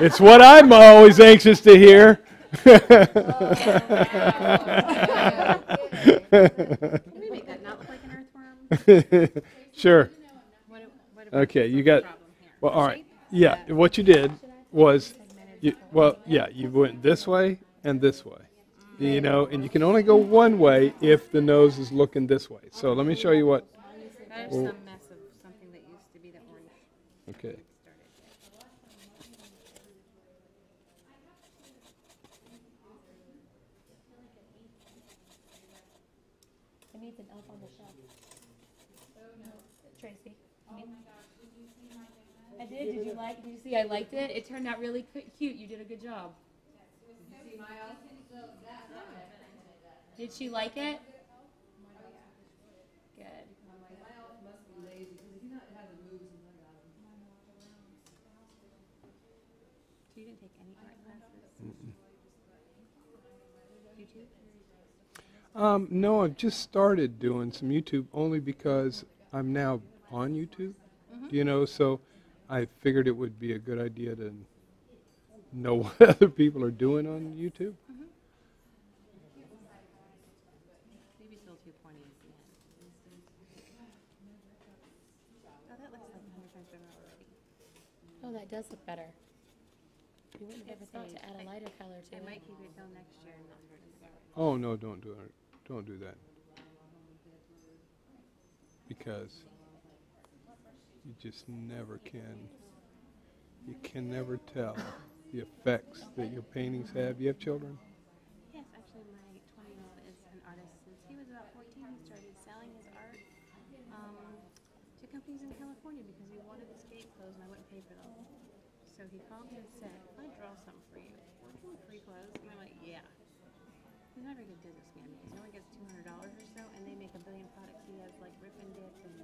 it's what I'm always anxious to hear. Can we make that not look like an earthworm? sure. What, if- what if Okay, you got. Well, all right. Yeah, what you did was, you, well, yeah, you went this way and this way. You know, and you can only go one way if the nose is looking this way. So let me show you what. There's Well- some mess of something that used to be the orange Okay. started. It needs an elf on the shelf. Tracy. I did. Did you like? Did you see? I liked it. It turned out really cute. You did a good job. Did she like it? Good. So you didn't take any art classes? YouTube? Um, no, I've just started doing some YouTube only because I'm now on YouTube. You know, so I figured it would be a good idea to know what other people are doing on YouTube. Mm-hmm. Maybe it's a little too pointy at the end. Oh, that looks like a hundred times better already. Oh, that does look better. You wouldn't have ever thought to add a lighter color to I it. might keep it till next year and not throw it in the garbage. Oh no, don't do it. Don't do that. Because you just never can. You can never tell the effects that your paintings have. You have children? Yes, actually, my 20 year old is an artist since he was about 14. He started selling his art um, to companies in California because he wanted the skate clothes and I wouldn't pay for them. So he called me and said, I draw something for you? Free clothes? And I'm like, Yeah. He's not a very good businessman because he only gets $200 or so and they make a billion products. He has like rip and dip and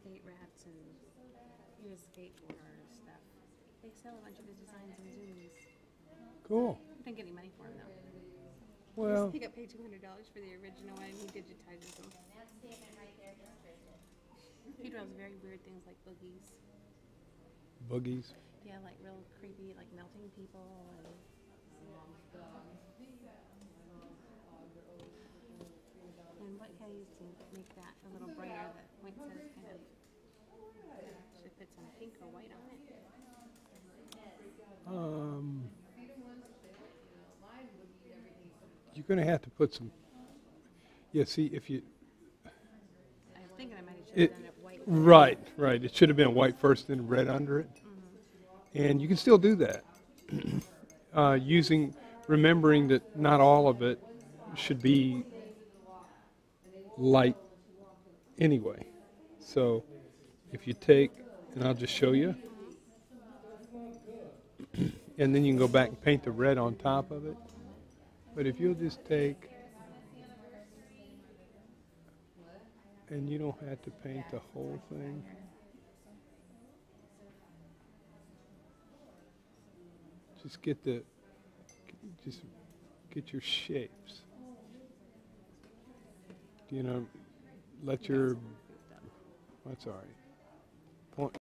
skate wraps and he was skateboarder stuff. They sell a bunch of his designs in Zumiez. Cool. I didn't get any money for him though. Well, He got paid two hundred dollars for the original one, and he digitizes them. He draws very weird things like boogies. boogies. Yeah, like real creepy, like melting people and. And what can I use to make that a little brighter? That poinsettia kind of some pink or white on it. Um, you're going to have to put some. Yeah, see if you. I was thinking I might have should It, done it white. right, right. It should have been white first, then red under it. And you can still do that. uh, using, remembering that not all of it should be light anyway. So if you take, and I'll just show you, and then you can go back and paint the red on top of it. But if you'll just take, and you don't have to paint the whole thing. Just get the, just get your shapes. You know, let your, that's all right.